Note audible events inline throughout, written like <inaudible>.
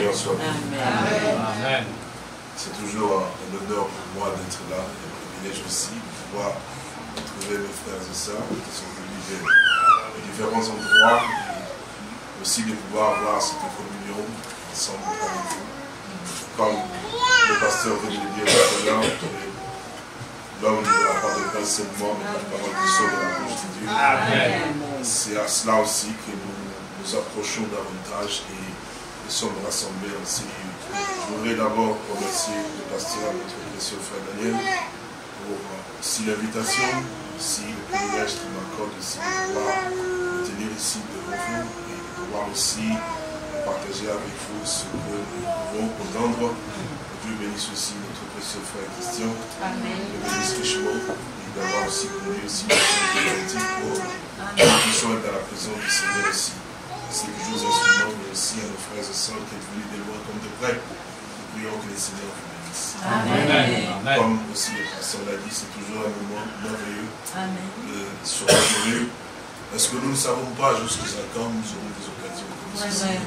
Que le Seigneur soit béni. Amen. C'est toujours un honneur pour moi d'être là, et un privilège aussi de pouvoir retrouver mes frères et sœurs qui sont venus de différents endroits, et aussi de pouvoir avoir cette communion ensemble avec vous. Comme le pasteur vient de le dire tout à l'heure, l'homme ne la pas de pain seulement, mais la parole qui sort de la bouche de Dieu. C'est à cela aussi que nous nous approchons davantage et nous sommes rassemblés ainsi. Je voudrais d'abord remercier le pasteur, notre précieux frère Daniel, pour aussi l'invitation, aussi le privilège qu'il m'accorde ici de pouvoir tenir ici devant vous et de pouvoir aussi partager avec vous ce que nous pouvons entendre. Dieu bénisse aussi notre précieux frère Christian. Amen. Le bénisse richement et d'avoir aussi connu aussi notre pour que nous puissions être dans la présence du Seigneur aussi. C'est toujours instruments, mais aussi à nos frères et sœurs qui sont venus de loin comme de près. Nous prions que les Seigneurs vous bénissent. Amen. Comme aussi le pasteur l'a dit, c'est toujours un moment merveilleux de se retrouver. Parce que nous ne savons pas jusqu'à quand nous aurons des occasions comme ceci.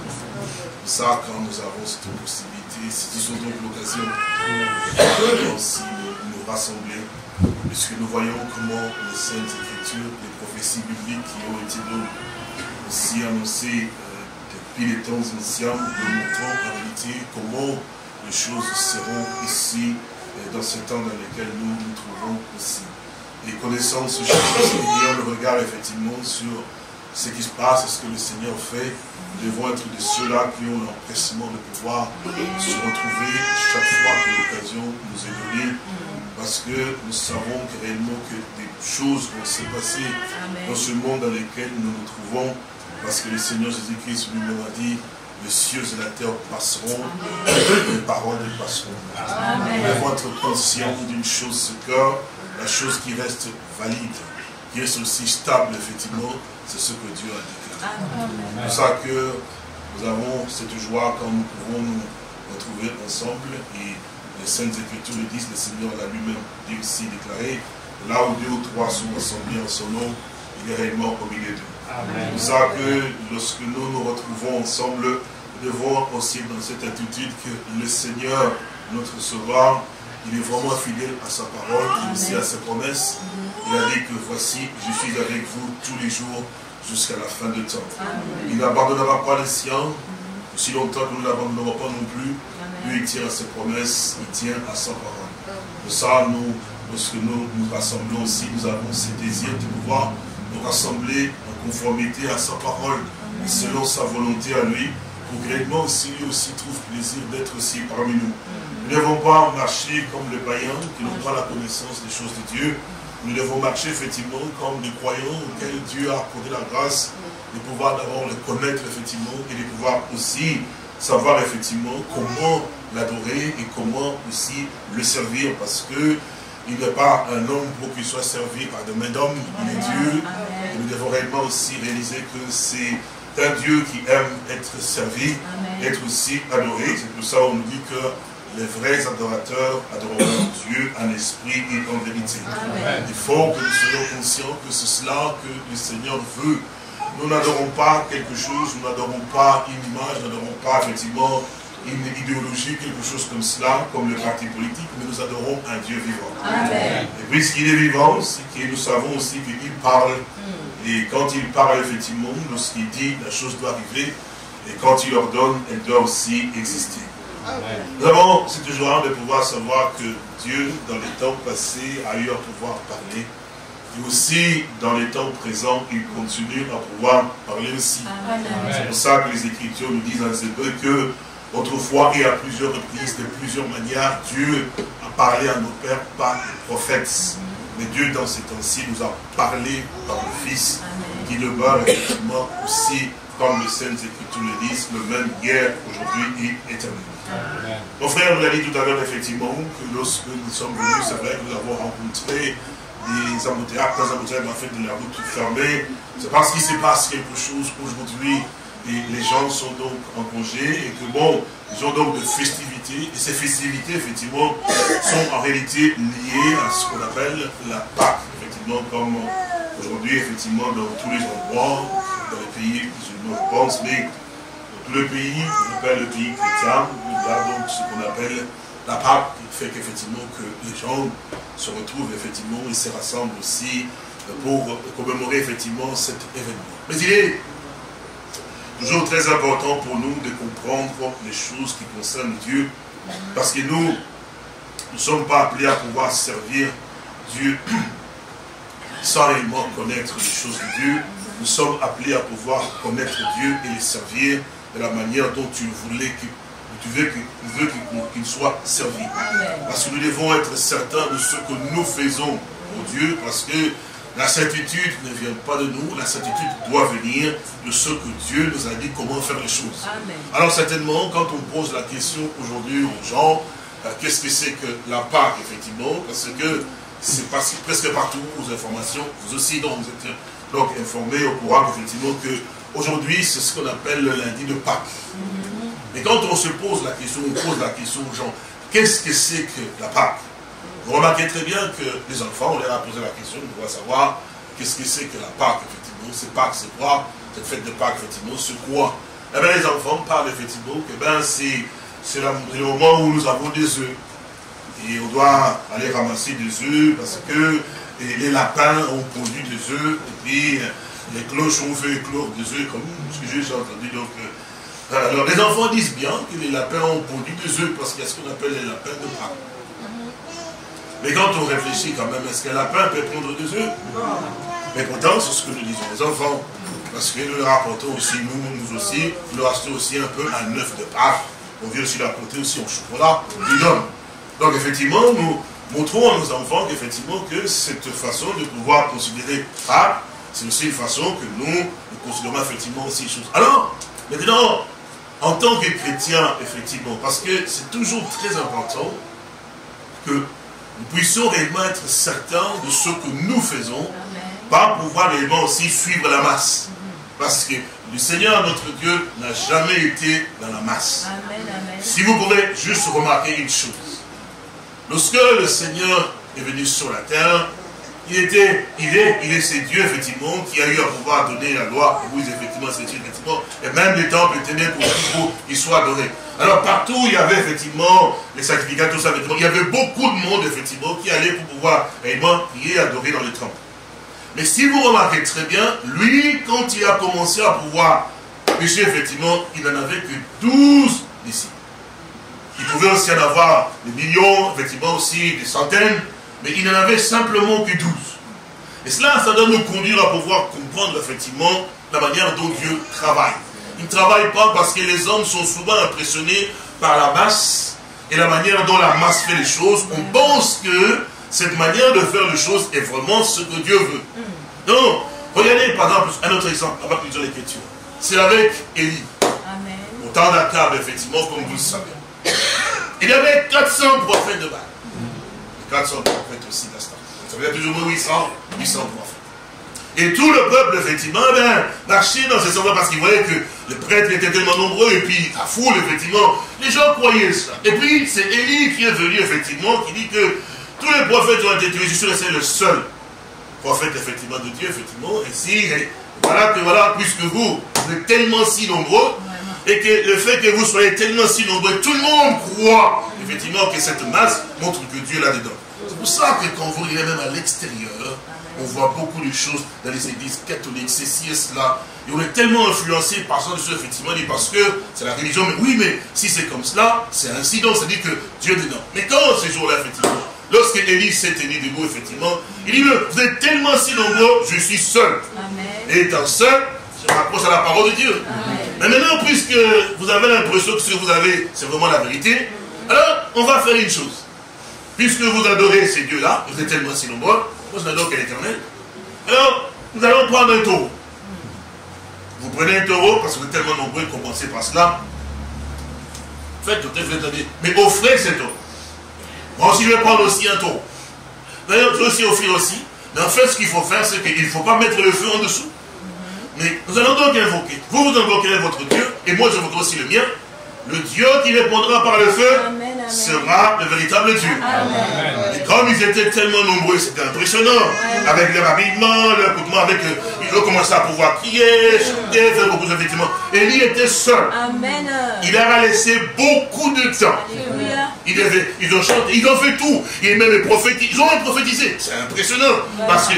Ça, quand nous avons cette possibilité, c'est toujours donc l'occasion de aussi nous, rassembler, puisque nous voyons comment les Saintes Écritures, les prophéties bibliques qui ont été donc aussi euh, depuis les temps anciens, nous montrons en réalité comment les choses seront ici, euh, dans ce temps dans lequel nous nous trouvons aussi. Et connaissant ce ayant le regard effectivement sur ce qui se passe, ce que le Seigneur fait, nous devons être de ceux-là qui ont l'empressement de pouvoir se retrouver chaque fois que l'occasion nous est donnée. Parce que nous savons réellement que des choses vont se passer dans ce monde dans lequel nous nous trouvons. Parce que le Seigneur Jésus-Christ lui-même a dit, les cieux et la terre passeront, les paroles passeront. Nous devons être conscients d'une chose, ce cœur, la chose qui reste valide, qui reste aussi stable, effectivement, c'est ce que Dieu a déclaré. C'est pour ça que nous avons cette joie quand nous pouvons nous retrouver ensemble et les Saintes Écritures le disent, le Seigneur l'a lui-même dit aussi déclaré, là où deux ou trois sont assemblés en son nom, il est réellement au milieu d'eux. C'est pour ça que lorsque nous nous retrouvons ensemble, nous devons aussi dans cette attitude que le Seigneur, notre Sauveur, il est vraiment fidèle à sa parole et aussi à ses promesses. Il a dit que voici, je suis avec vous tous les jours jusqu'à la fin du temps. Il n'abandonnera pas les siens, aussi longtemps que nous ne l'abandonnerons pas non plus. Lui, il tient à ses promesses, il tient à sa parole. Pour ça, nous, lorsque nous nous rassemblons aussi, nous avons ce désir de pouvoir nous rassembler conformité à sa parole, selon sa volonté à lui, pour que aussi lui aussi trouve plaisir d'être aussi parmi nous. Nous ne devons pas marcher comme les païens qui n'ont pas la connaissance des choses de Dieu. Nous devons marcher effectivement comme des croyants auxquels Dieu a accordé la grâce de pouvoir d'abord le connaître effectivement et de pouvoir aussi savoir effectivement comment l'adorer et comment aussi le servir parce que il n'est pas un homme pour qu'il soit servi par des mains d'hommes, il est Dieu. Et nous devons réellement aussi réaliser que c'est un Dieu qui aime être servi, être aussi adoré. C'est pour ça qu'on nous dit que les vrais adorateurs adoreront <coughs> Dieu en esprit et en vérité. Il faut que nous soyons conscients que c'est cela que le Seigneur veut. Nous n'adorons pas quelque chose, nous n'adorons pas une image, nous n'adorons pas effectivement une idéologie, quelque chose comme cela, comme le parti politique, mais nous adorons un Dieu vivant. Et puisqu'il est vivant, nous savons aussi qu'il parle. Hmm. Et quand il parle, effectivement, lorsqu'il dit, la chose doit arriver. Et quand il ordonne, elle doit aussi exister. Nous avons cette joie de pouvoir savoir que Dieu, dans les temps passés, a eu à pouvoir parler. Et aussi, dans les temps présents, il continue à pouvoir parler aussi. C'est pour ça que les Écritures nous disent un peu que autrefois et à plusieurs reprises, de plusieurs manières, Dieu a parlé à nos pères par les prophètes. Mais Dieu, dans ces temps-ci, nous a parlé par le Fils, qui demeure effectivement aussi, comme les Saintes Écritures le disent, le même hier, aujourd'hui et éternellement. Mon frère nous l'a dit tout à l'heure, effectivement, que lorsque nous sommes venus, c'est vrai que nous avons rencontré des embouteillages, des embouteillages en fait de la route fermée. C'est parce qu'il se passe quelque chose aujourd'hui et les gens sont donc en congé et que bon, ils ont donc de festivités. Et ces festivités, effectivement, sont en réalité liées à ce qu'on appelle la Pâque. Effectivement, comme aujourd'hui, effectivement, dans tous les endroits, dans les pays musulmans, je pense, mais tout le pays, on appelle le pays chrétien, il y a donc ce qu'on appelle la Pâque, qui fait qu'effectivement que les gens se retrouvent effectivement et se rassemblent aussi pour commémorer effectivement cet événement. Mais il est toujours très important pour nous de comprendre les choses qui concernent Dieu, parce que nous ne sommes pas appelés à pouvoir servir Dieu <clears throat> sans réellement connaître les choses de Dieu. Nous sommes appelés à pouvoir connaître Dieu et les servir de la manière dont tu voulais que tu veux qu'il soit servi. Parce que nous devons être certains de ce que nous faisons pour Dieu, parce que la certitude ne vient pas de nous, la certitude doit venir de ce que Dieu nous a dit comment faire les choses. Alors certainement, quand on pose la question aujourd'hui aux gens, euh, qu'est-ce que c'est que la Pâque, effectivement, parce que c'est presque partout aux informations, vous aussi donc, vous êtes donc informés au courant effectivement que aujourd'hui c'est ce qu'on appelle le lundi de Pâques. Mais quand on se pose la question, on pose la question aux gens, qu'est-ce que c'est que la Pâque vous remarquez très bien que les enfants, on leur a posé la question, on doit savoir qu'est-ce que c'est que la Pâque, effectivement. C'est Pâques, c'est quoi? Cette fête de Pâques, effectivement, c'est quoi? Eh bien, les enfants parlent, effectivement, que ben, c'est le moment où nous avons des œufs. Et on doit aller ramasser des œufs parce que les lapins ont produit des œufs. Et puis, les cloches ont fait éclore des œufs, comme ce que j'ai entendu. Donc, euh, alors, les enfants disent bien que les lapins ont produit des œufs parce qu'il y a ce qu'on appelle les lapins de Pâques. Mais quand on réfléchit quand même, est-ce qu'un lapin peut prendre des œufs Mais pourtant, c'est ce que nous disons les enfants. Parce que nous leur rapportons aussi, nous, nous aussi, nous leur achetons aussi un peu un œuf de Pâques. On vient aussi l'apporter aussi en chocolat, Donc effectivement, nous montrons à nos enfants qu'effectivement que cette façon de pouvoir considérer Pâques, c'est aussi une façon que nous, nous considérons effectivement aussi les choses. Alors, maintenant, en tant que chrétien, effectivement, parce que c'est toujours très important que nous puissions réellement être certains de ce que nous faisons, pas pouvoir réellement aussi suivre la masse. Parce que le Seigneur, notre Dieu, n'a jamais été dans la masse. Si vous pouvez juste remarquer une chose. Lorsque le Seigneur est venu sur la terre, il était, il est, il est ce Dieu, effectivement, qui a eu à pouvoir donner la loi. Oui, effectivement, c'est effectivement. Et même les temples tenaient pour qu'il soit adoré. Alors, partout, il y avait effectivement les sacrificats, tout ça. Il y avait beaucoup de monde, effectivement, qui allait pour pouvoir réellement prier adorer dans les temples. Mais si vous remarquez très bien, lui, quand il a commencé à pouvoir pécher, effectivement, il n'en avait que 12 disciples. Il pouvait aussi en avoir des millions, effectivement, aussi des centaines mais il n'en avait simplement que douze. Et cela, ça doit nous conduire à pouvoir comprendre effectivement la manière dont Dieu travaille. Ne travaille pas parce que les hommes sont souvent impressionnés par la masse et la manière dont la masse fait les choses. On pense que cette manière de faire les choses est vraiment ce que Dieu veut. Donc, regardez par exemple un autre exemple, avant que nous l'écriture. C'est avec Élie. Au temps d'Akab, effectivement, comme vous le savez. Il y avait 400 prophètes de Baal. 400 prophètes aussi d'instant. Ça veut dire toujours 800, 800 prophètes. Et tout le peuple, effectivement, ben, marchait dans ce sens parce qu'il voyait que les prêtres étaient tellement nombreux, et puis la foule, effectivement, les gens croyaient ça. Et puis, c'est Élie qui est venu, effectivement, qui dit que tous les prophètes ont été tués, je suis resté le seul prophète, effectivement, de Dieu, effectivement, et si, voilà que voilà, puisque vous, vous êtes tellement si nombreux, et que le fait que vous soyez tellement si nombreux, tout le monde croit, effectivement, que cette masse montre que Dieu est là-dedans. C'est pour ça que quand vous irez même à l'extérieur, on voit beaucoup de choses dans les églises catholiques, ceci et cela. Et on est tellement influencé par ça, effectivement, parce que c'est la religion. Mais oui, mais si c'est comme cela, c'est ainsi donc, ça dit que Dieu est dedans. Mais quand ces jours-là, effectivement, lorsque Élie s'est tenu debout, effectivement, il dit, vous êtes tellement si nombreux, je suis seul. Et étant seul, je m'approche à la parole de Dieu. Mais maintenant, puisque vous avez l'impression que ce que vous avez, c'est vraiment la vérité, alors on va faire une chose. Puisque vous adorez ces dieux-là, vous êtes tellement si nombreux, je l'éternel. Alors, nous allons prendre un taureau. Vous prenez un taureau, parce que vous êtes tellement nombreux, commencez par cela. Faites tout à fait, mais offrez ce taureau. Moi aussi, je vais prendre aussi un taureau. D'ailleurs, tu aussi offrir aussi. Mais en fait, ce qu'il faut faire, c'est qu'il ne faut pas mettre le feu en dessous. Mais nous allons donc invoquer. Vous, vous invoquerez votre Dieu, et moi, j'invoquerai aussi le mien. Le Dieu qui répondra par le feu sera le véritable Dieu. Et comme ils étaient tellement nombreux, c'était impressionnant. Avec leur habillement, leur écoutement, avec, euh, je vais commencer à pouvoir crier, chanter, faire beaucoup effectivement. Élie était seul. Amen. Il a laissé beaucoup de temps. Il ils ont chanté, ils ont fait tout. Et même prophétisé. Ils ont prophétisé. C'est impressionnant. Parce que,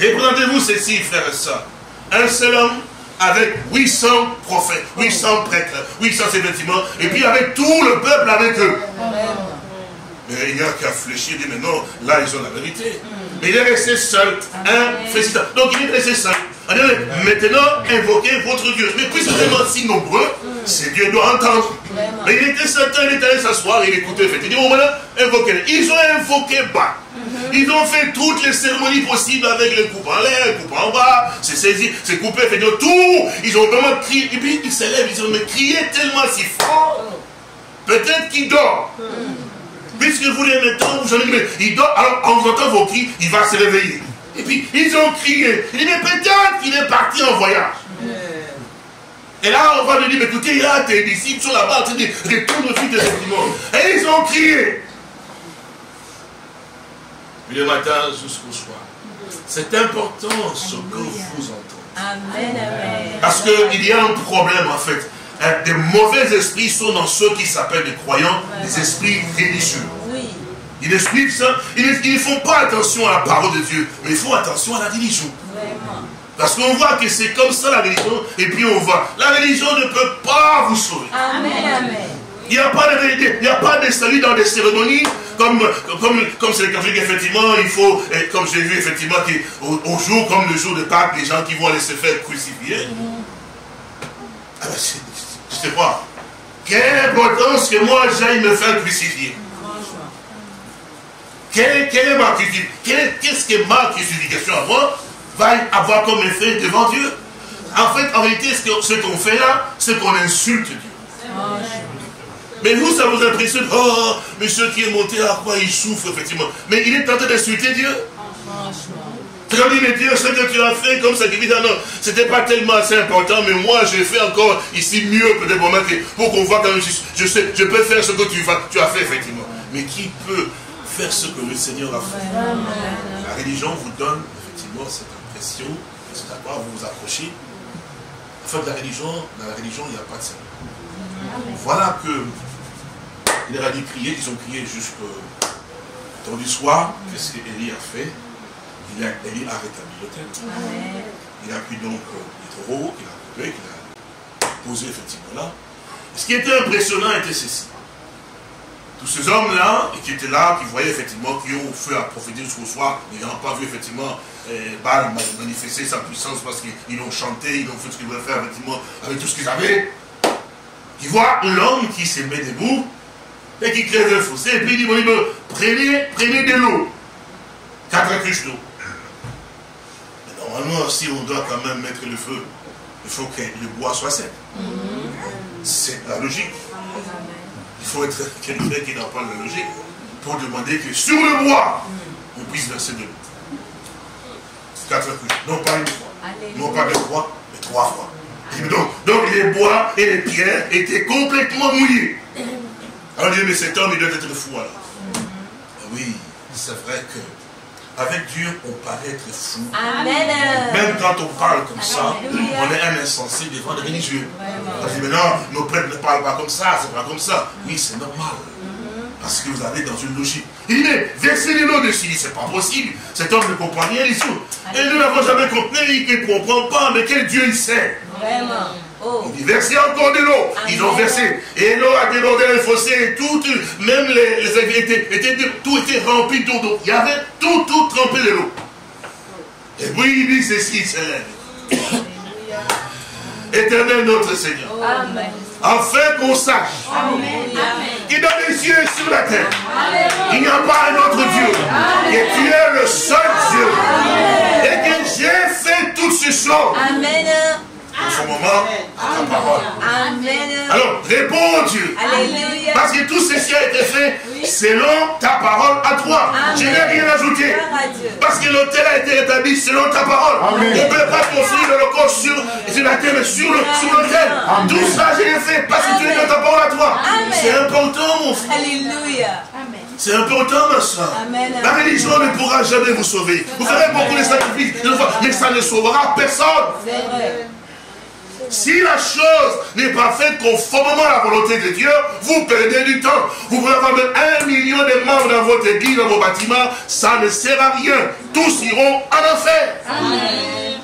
représentez-vous ceci, frères et sœurs. Un seul homme avec 800 prophètes, 800 prêtres, 800 effectivement, et puis avec tout le peuple avec eux. Mais il n'y a qu'à fléchir, dit, mais non, là ils ont la vérité. Mais il est resté seul, un félicitant. Donc il est resté seul. Maintenant, invoquez votre Dieu. Mais puisque vous êtes si nombreux, c'est Dieu doit entendre. Mais il était certain, il est allé s'asseoir, il écoutait, il dit, bon voilà, invoquez. Ils ont invoqué bas. Mhm. Ils ont fait toutes les cérémonies possibles avec les coupes en l'air, les coupes en bas, c'est saisi, c'est coupé, fait de tout. Ils ont vraiment crié. Et puis ils s'élèvent, ils ont mais crié tellement si fort. Peut-être qu'il dort. Mhm. Puisque vous les mettez, vous en mais il dort, alors en vous entendant vos cris, il va se réveiller. Et puis, ils ont crié. Il dit, mais peut-être qu'il est parti en voyage. Et là, on va lui dire, mais écoutez, il y a tes disciples sont là-bas, tu dis, retourne au fil de ce Et ils ont crié. Le matin jusqu'au soir. C'est important ce que vous entendez. Amen, amen. Parce qu'il y a un problème en fait. Des mauvais esprits sont dans ceux qui s'appellent des croyants, des esprits religieux. Ils expliquent ça. Ils ne font pas attention à la parole de Dieu, mais ils font attention à la religion. Parce qu'on voit que c'est comme ça la religion, et puis on voit. La religion ne peut pas vous sauver. Amen, amen. Il n'y a pas de il n'y a pas de salut dans des cérémonies, comme comme comme c'est le catholique, effectivement, il faut, comme j'ai vu effectivement, au, au, jour comme le jour de Pâques, les gens qui vont aller se faire crucifier. Ah ben, je sais pas. Quelle importance que moi j'aille me faire crucifier. Qu'est-ce que ma crucifixion à moi va avoir comme effet devant Dieu? En fait, en réalité, ce qu'on fait là, c'est qu'on insulte Dieu. Mais vous, ça vous impressionne. Oh, monsieur qui est monté à quoi il souffre, effectivement. Mais il est tenté d'insulter Dieu. C'est comme dit, mais Dieu, ce que tu as fait comme sacrifice, ah non, c'était pas tellement assez important, mais moi, j'ai fait encore ici mieux, peut-être pour, qu'on voit quand même, je, sais, je peux faire ce que tu, tu as fait, effectivement. Mais qui peut faire ce que le Seigneur a fait? La religion vous donne effectivement cette impression, c'est à quoi vous vous accrochez. En fait, la religion, dans la religion, il n'y a pas de salut. Voilà que il a dit crier, ils ont crié jusqu'au temps du soir. Qu'est-ce qu'Élie a fait? Il a, Élie a rétabli l'autel. Il a pris donc les taureaux, il a coupé, il a posé effectivement là. Ce qui était impressionnant était ceci tous ces hommes-là, qui étaient là, qui voyaient effectivement, qui ont fait à prophétie jusqu'au soir, n'ayant pas vu effectivement eh, Baal manifester sa puissance parce qu'ils ont chanté, ils ont fait ce qu'ils voulaient faire effectivement avec tout ce qu'ils avaient. Ils voient l'homme qui se met debout et qui crée un fossé, et puis il dit, bon, prenez, prenez de l'eau, quatre cruches d'eau. Mais normalement, si on doit quand même mettre le feu, il faut que le bois soit sec. C'est la logique. Il faut être quelqu'un qui n'a pas la logique pour demander que sur le bois, on puisse verser de l'eau. Quatre fois. Non pas une fois. Non pas deux fois, mais trois fois. Donc, donc, les bois et les pierres étaient complètement mouillés. Alors on dit, mais cet homme, il doit être fou alors. Oui, c'est vrai que avec Dieu, on paraît être fou. Amen. Même quand on parle comme ça, on est un insensé devant les religieux. On dit, mais non, nos prêtres ne parlent pas comme ça, c'est pas comme ça. Oui, c'est normal. Parce que vous allez dans une logique. Il dit, mais versez les noms dessus. C'est pas possible. Cet homme ne comprend rien du tout. Et nous n'avons jamais compris, il ne comprend pas. Mais quel Dieu il sait Vraiment. Oh. Il dit, versez encore de l'eau. Ils ont versé. Et l'eau a débordé le fossé. Et tout, même les, les étaient, tout était rempli d'eau. Il y avait tout, tout trempé de l'eau. Et puis il dit ceci, c'est Éternel notre Seigneur. Amen. Afin qu'on sache qu'il donne les cieux sur la terre. Il n'y a pas un autre Dieu. Et tu es le seul Dieu. Et que j'ai fait toutes ces choses. Amen moment à ta parole. Amen. Alors, réponds Dieu. Alléluia. Parce que tout ceci a été fait selon ta parole à toi. Je n'ai rien ajouté. Parce que l'hôtel a été rétabli selon ta parole. On ne peut pas construire le local sur, sur la terre, mais sur l'hôtel. Tout ça, je l'ai fait parce que tu es dans ta parole à toi. C'est important, mon frère. Alléluia. C'est important, ma soeur. La religion ne pourra jamais vous sauver. Vous ferez beaucoup de sacrifices, mais ça ne sauvera personne. Si la chose n'est pas faite conformément à la volonté de Dieu, vous perdez du temps. Vous pouvez avoir un million de membres dans votre église, dans vos bâtiments, ça ne sert à rien. Tous iront en enfer. Amen.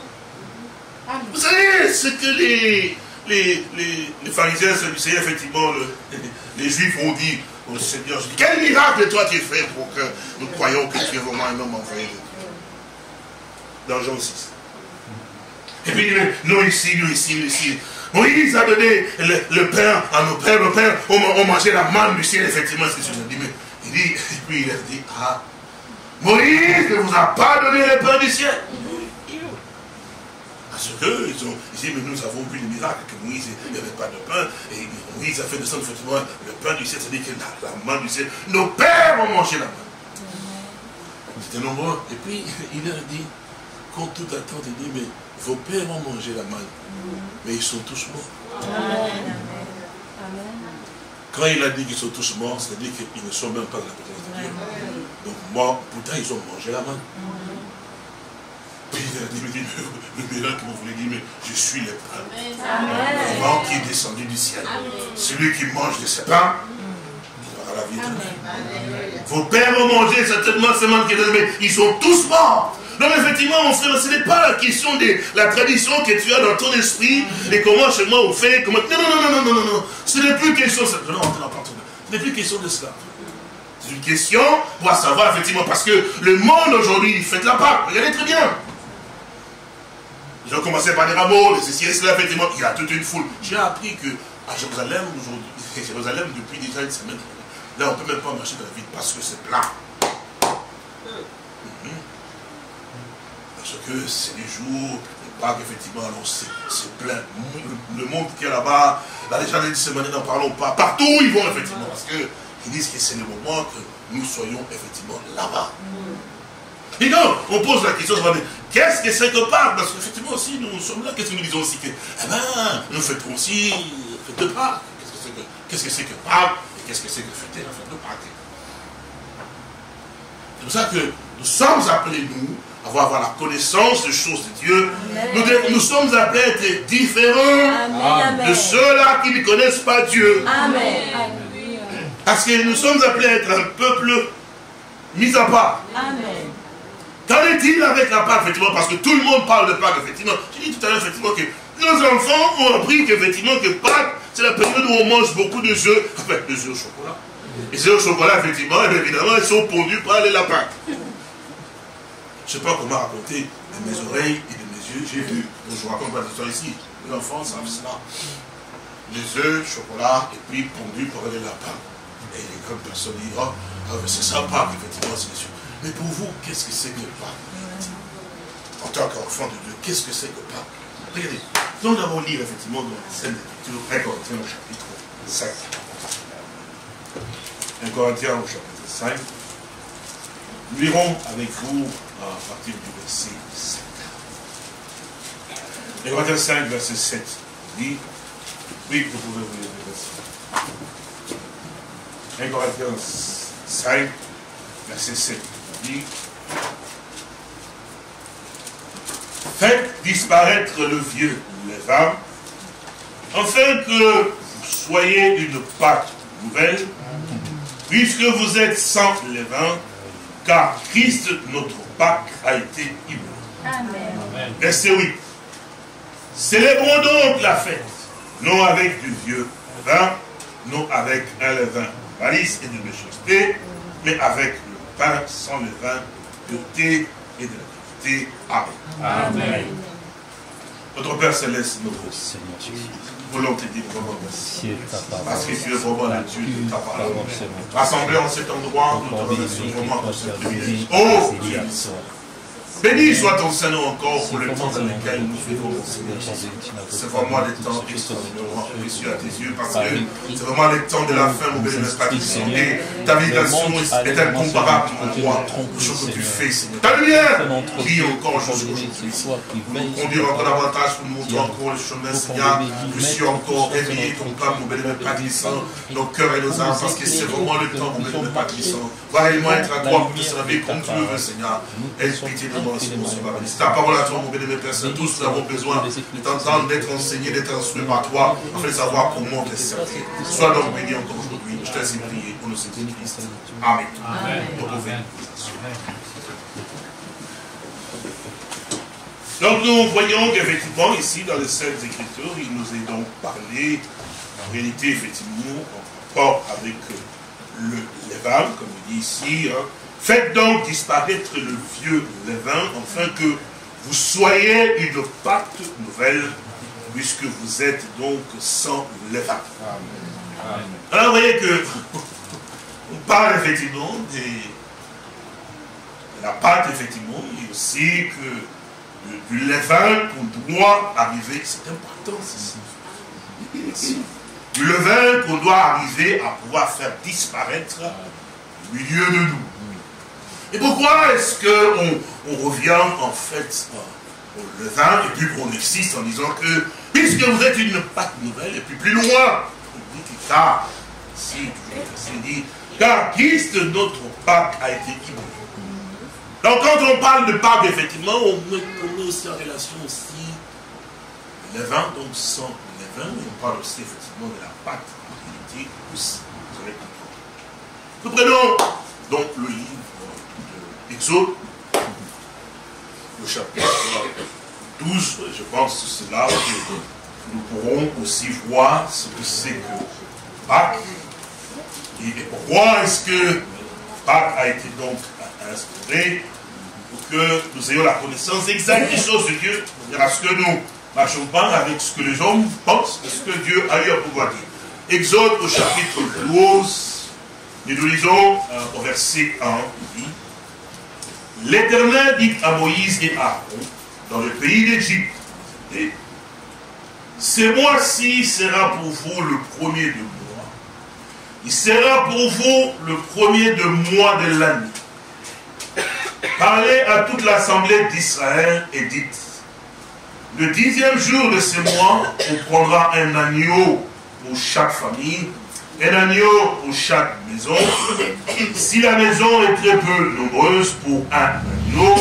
Vous savez ce que les, les, les, pharisiens, effectivement, <laughs> les, juifs ont dit au Seigneur, quel miracle toi tu fais pour que nous croyons que tu es vraiment un homme envoyé de Dieu Dans Jean 6. Nous ici, nous ici, nous ici. Moïse a donné le, pain à nos pères, nos pères ont, mangé la manne du ciel, effectivement, c'est ce que je dis. Mais il dit, <laughs> et puis il a dit, ah, Moïse ne vous a pas donné le pain du ciel. Parce que ils mais nous avons vu le miracle, que Moïse, il n'y avait pas de pain, et Moïse a fait descendre effectivement le pain du ciel, c'est-à-dire que la, la main du ciel, nos pères ont mangé la main. C'était nombreux. Et puis, <laughs> il a dit, quand tout attend, il dit, mais vos pères ont mangé la manne, mais ils sont tous morts. Amen. Quand il a dit qu'ils sont tous morts, c'est-à-dire qu'ils ne sont même pas de la présence de Dieu. Donc moi, pourtant, ils ont mangé la manne. Puis il a dit, le miracle que vous voulez dire, mais je suis le pain. Le vent qui est descendu du ciel. Celui qui mange de ce pain, il aura la vie éternelle. Vos pères ont mangé certainement ce manne qui est mais ils sont tous morts. Donc effectivement, mon frère, ce n'est pas la question de la tradition que tu as dans ton esprit et comment chez moi on fait. Comment... Non, non, non, non, non, non, non. Ce n'est plus question de Ce n'est plus question de cela. C'est une question pour savoir effectivement, parce que le monde aujourd'hui, il fait la part. Regardez très bien. Ils ont commencé par les rameaux, les ceci et cela, effectivement, il y a toute une foule. J'ai appris que à Jérusalem, aujourd'hui, <laughs> Jérusalem, depuis déjà une semaine, là, on ne peut même pas marcher dans la ville parce que c'est plat. Parce que c'est les jours pas qu'effectivement, alors c'est plein. Le monde qui est là-bas, là, les gens disent semaine n'en parlons pas. Partout où ils vont, effectivement, parce qu'ils disent que c'est le moment que nous soyons effectivement là-bas. Et donc, on pose la question, qu'est-ce que c'est que Pâques? Parce qu'effectivement aussi, nous sommes là, qu'est-ce que nous disons aussi que, eh ben, nous fêtons aussi la fête de Pâques. Qu'est-ce que c'est que, Pâques? Et qu'est-ce que c'est que fêter la fête de Pâques? C'est pour ça que nous sommes appelés, nous, avoir la connaissance des choses de Dieu. Nous, sommes appelés à être différents de ceux-là qui ne connaissent pas Dieu. Parce que nous sommes appelés à être un peuple mis à part. Qu'en est-il avec la Pâque, effectivement, parce que tout le monde parle de Pâque, effectivement. J'ai dit tout à l'heure, effectivement, que nos enfants ont appris qu'effectivement, que Pâques, c'est la période où on mange beaucoup de œufs, enfin, des œufs au chocolat. Et ces œufs au chocolat, effectivement, évidemment, ils sont pondus par les lapins. Je ne sais pas comment raconter de mes oreilles et de mes yeux. J'ai vu, je vous raconte pas l'histoire ici. Les enfants savent cela. Les œufs, chocolat, et puis pondus par les lapins. Et grandes personnes disent, oh, ah, c'est sympa, effectivement, c'est sûr. Mais pour vous, qu'est-ce que c'est que Pâques En tant qu'enfant de Dieu, qu'est-ce que c'est que Pâques Regardez, nous allons lire effectivement dans la scène d'Écriture, 1 Corinthiens au chapitre 5. 1 Corinthiens au chapitre 5. Nous lirons avec vous à partir du verset 7. Et Corinthiens 5, verset 7 dit, oui, vous pouvez vous lire le verset. 1 Corinthiens 5, verset 7 dit, Faites disparaître le vieux levain, afin que vous soyez une pâte nouvelle, puisque vous êtes sans levain, car Christ, notre Pâques a été immolé. Amen. Verset 8. Célébrons donc la fête, non avec du vieux vin, non avec un levain malice et de méchanceté, mais avec le pain sans levain, de thé et de la vérité. Amen. Amen. Notre Père Céleste, notre Seigneur Jésus dire vraiment merci. Parce que tu es vraiment le Dieu de ta parole. Rassemblés en cet endroit, nous te remercions vraiment pour ce privilège. Oh Dieu Béni soit ton Seigneur encore pour le temps dans lequel nous vivons, C'est vraiment le temps extraordinairement précieux à tes yeux parce que c'est vraiment le temps de la fin, mon béni, Et ta visitation est incomparable, mon roi, pour ce que tu fais, Seigneur. Ta lumière brille encore jusqu'aujourd'hui. Nous conduire encore davantage pour nous montrer encore le chemin, Seigneur. Je suis encore éveillé, ton peuple, mon béni, Père nos cœurs et nos âmes, parce que c'est vraiment le temps, mon béni, Père Va réellement être à toi pour te servir comme tu le veux, Seigneur. Aie pitié de Seigneur. C'est ta parole à toi, mon bénévole Père Tous nous avons besoin de t'entendre, d'être enseigné, d'être instruit par toi, afin de savoir comment te servir. Sois donc béni encore aujourd'hui. Je t'ai ainsi prié pour nous de Christ. Amen. Amen. Donc nous voyons qu'effectivement ici dans les Saintes Écritures, il nous est donc parlé en réalité effectivement en rapport avec le levain, comme il dit ici, hein, Faites donc disparaître le vieux levain, afin que vous soyez une pâte nouvelle, puisque vous êtes donc sans levain. Alors vous voyez que on parle effectivement de la pâte, effectivement, et aussi que du levain qu'on doit arriver, c'est important ceci. Du levain qu'on doit arriver à pouvoir faire disparaître au milieu de nous. Et pourquoi est-ce qu'on on revient en fait au levain et puis qu'on existe en disant que puisque vous êtes une pâte nouvelle et puis plus loin, on dit que car, si, toujours dit, car Christ, notre Pâque, a été immolé. Donc quand on parle de Pâque, effectivement, on met, aussi en relation aussi le levain, donc sans levain, mais on parle aussi effectivement de la pâte qui aussi. Vous allez comprendre. Nous prenons donc le livre Exode, le chapitre 12, je pense que c'est là que nous pourrons aussi voir ce que c'est que Pâques et pourquoi est-ce que Pâques a été donc instauré pour que nous ayons la connaissance exacte des choses de Dieu, à ce que nous marchons pas avec ce que les hommes pensent, ce que Dieu a eu à pouvoir dire. Exode au chapitre 12, et nous lisons euh, au verset 1, il dit L'Éternel dit à Moïse et à Aaron, dans le pays d'Égypte, ce mois-ci sera pour vous le premier de mois. Il sera pour vous le premier de mois de l'année. Parlez à toute l'assemblée d'Israël et dites, le dixième jour de ce mois, on prendra un agneau pour chaque famille un agneau pour chaque maison. Si la maison est très peu nombreuse pour un agneau,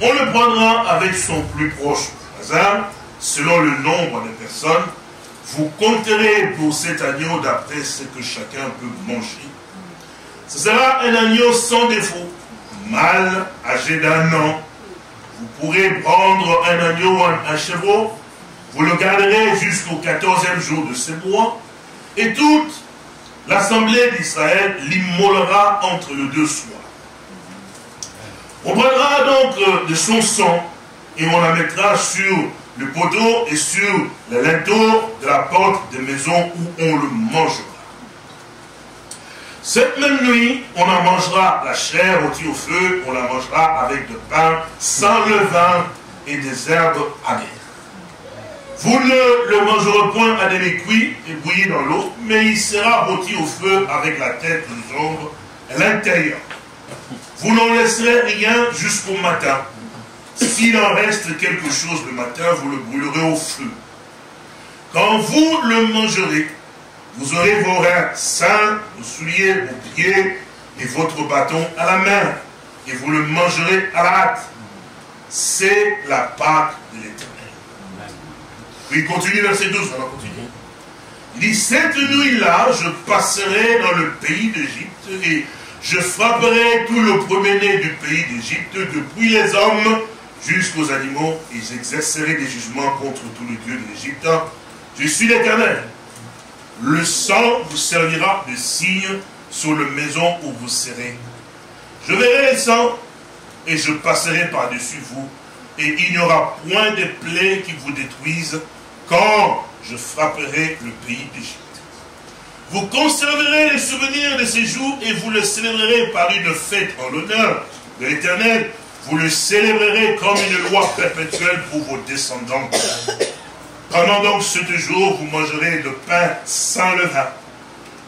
on le prendra avec son plus proche voisin, selon le nombre de personnes. Vous compterez pour cet agneau d'après ce que chacun peut manger. Ce sera un agneau sans défaut, mâle, âgé d'un an. Vous pourrez prendre un agneau ou un, chevreau, vous le garderez jusqu'au quatorzième jour de ce mois, et toutes l'assemblée d'Israël l'immolera entre les deux soirs. On prendra donc euh, de son sang et on la mettra sur le poteau et sur le linteau de la porte des maisons où on le mangera. Cette même nuit, on en mangera la chair rôtie au feu, on la mangera avec de pain sans levain et des herbes amères. Vous ne le mangerez point à demi-cuit et bouilli dans l'eau, mais il sera rôti au feu avec la tête, les jambes et l'intérieur. Vous n'en laisserez rien jusqu'au matin. S'il en reste quelque chose le matin, vous le brûlerez au feu. Quand vous le mangerez, vous aurez vos reins sains, vos souliers aux pieds et votre bâton à la main, et vous le mangerez à la hâte. C'est la Pâque il continue verset 12, on va continuer. Il dit, cette nuit-là, je passerai dans le pays d'Égypte et je frapperai tout le premier-né du pays d'Égypte, depuis les hommes jusqu'aux animaux, et j'exercerai des jugements contre tous les dieux de l'Égypte. Je suis l'Éternel. Le sang vous servira de signe sur la maison où vous serez. Je verrai le sang et je passerai par-dessus vous, et il n'y aura point de plaies qui vous détruisent, quand je frapperai le pays d'Égypte. Vous conserverez les souvenirs de ces jours et vous le célébrerez par une fête en l'honneur de l'Éternel. vous le célébrerez comme une loi perpétuelle pour vos descendants. Pendant donc sept jours, vous mangerez le pain sans levain.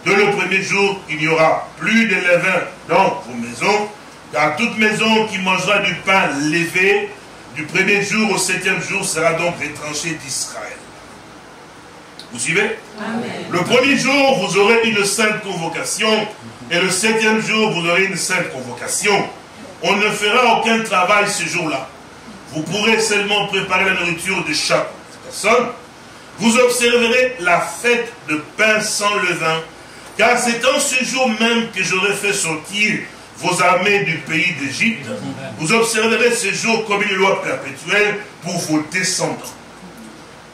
De le premier jour, il n'y aura plus de levain dans vos maisons, car toute maison qui mangera du pain levé du premier jour au septième jour sera donc étranger d'Israël. Vous suivez? Le premier jour, vous aurez une sainte convocation, et le septième jour, vous aurez une sainte convocation. On ne fera aucun travail ce jour-là. Vous pourrez seulement préparer la nourriture de chaque personne. Vous observerez la fête de pain sans levain, car c'est en ce jour même que j'aurai fait sortir vos armées du pays d'Égypte. Vous observerez ce jour comme une loi perpétuelle pour vos descendants.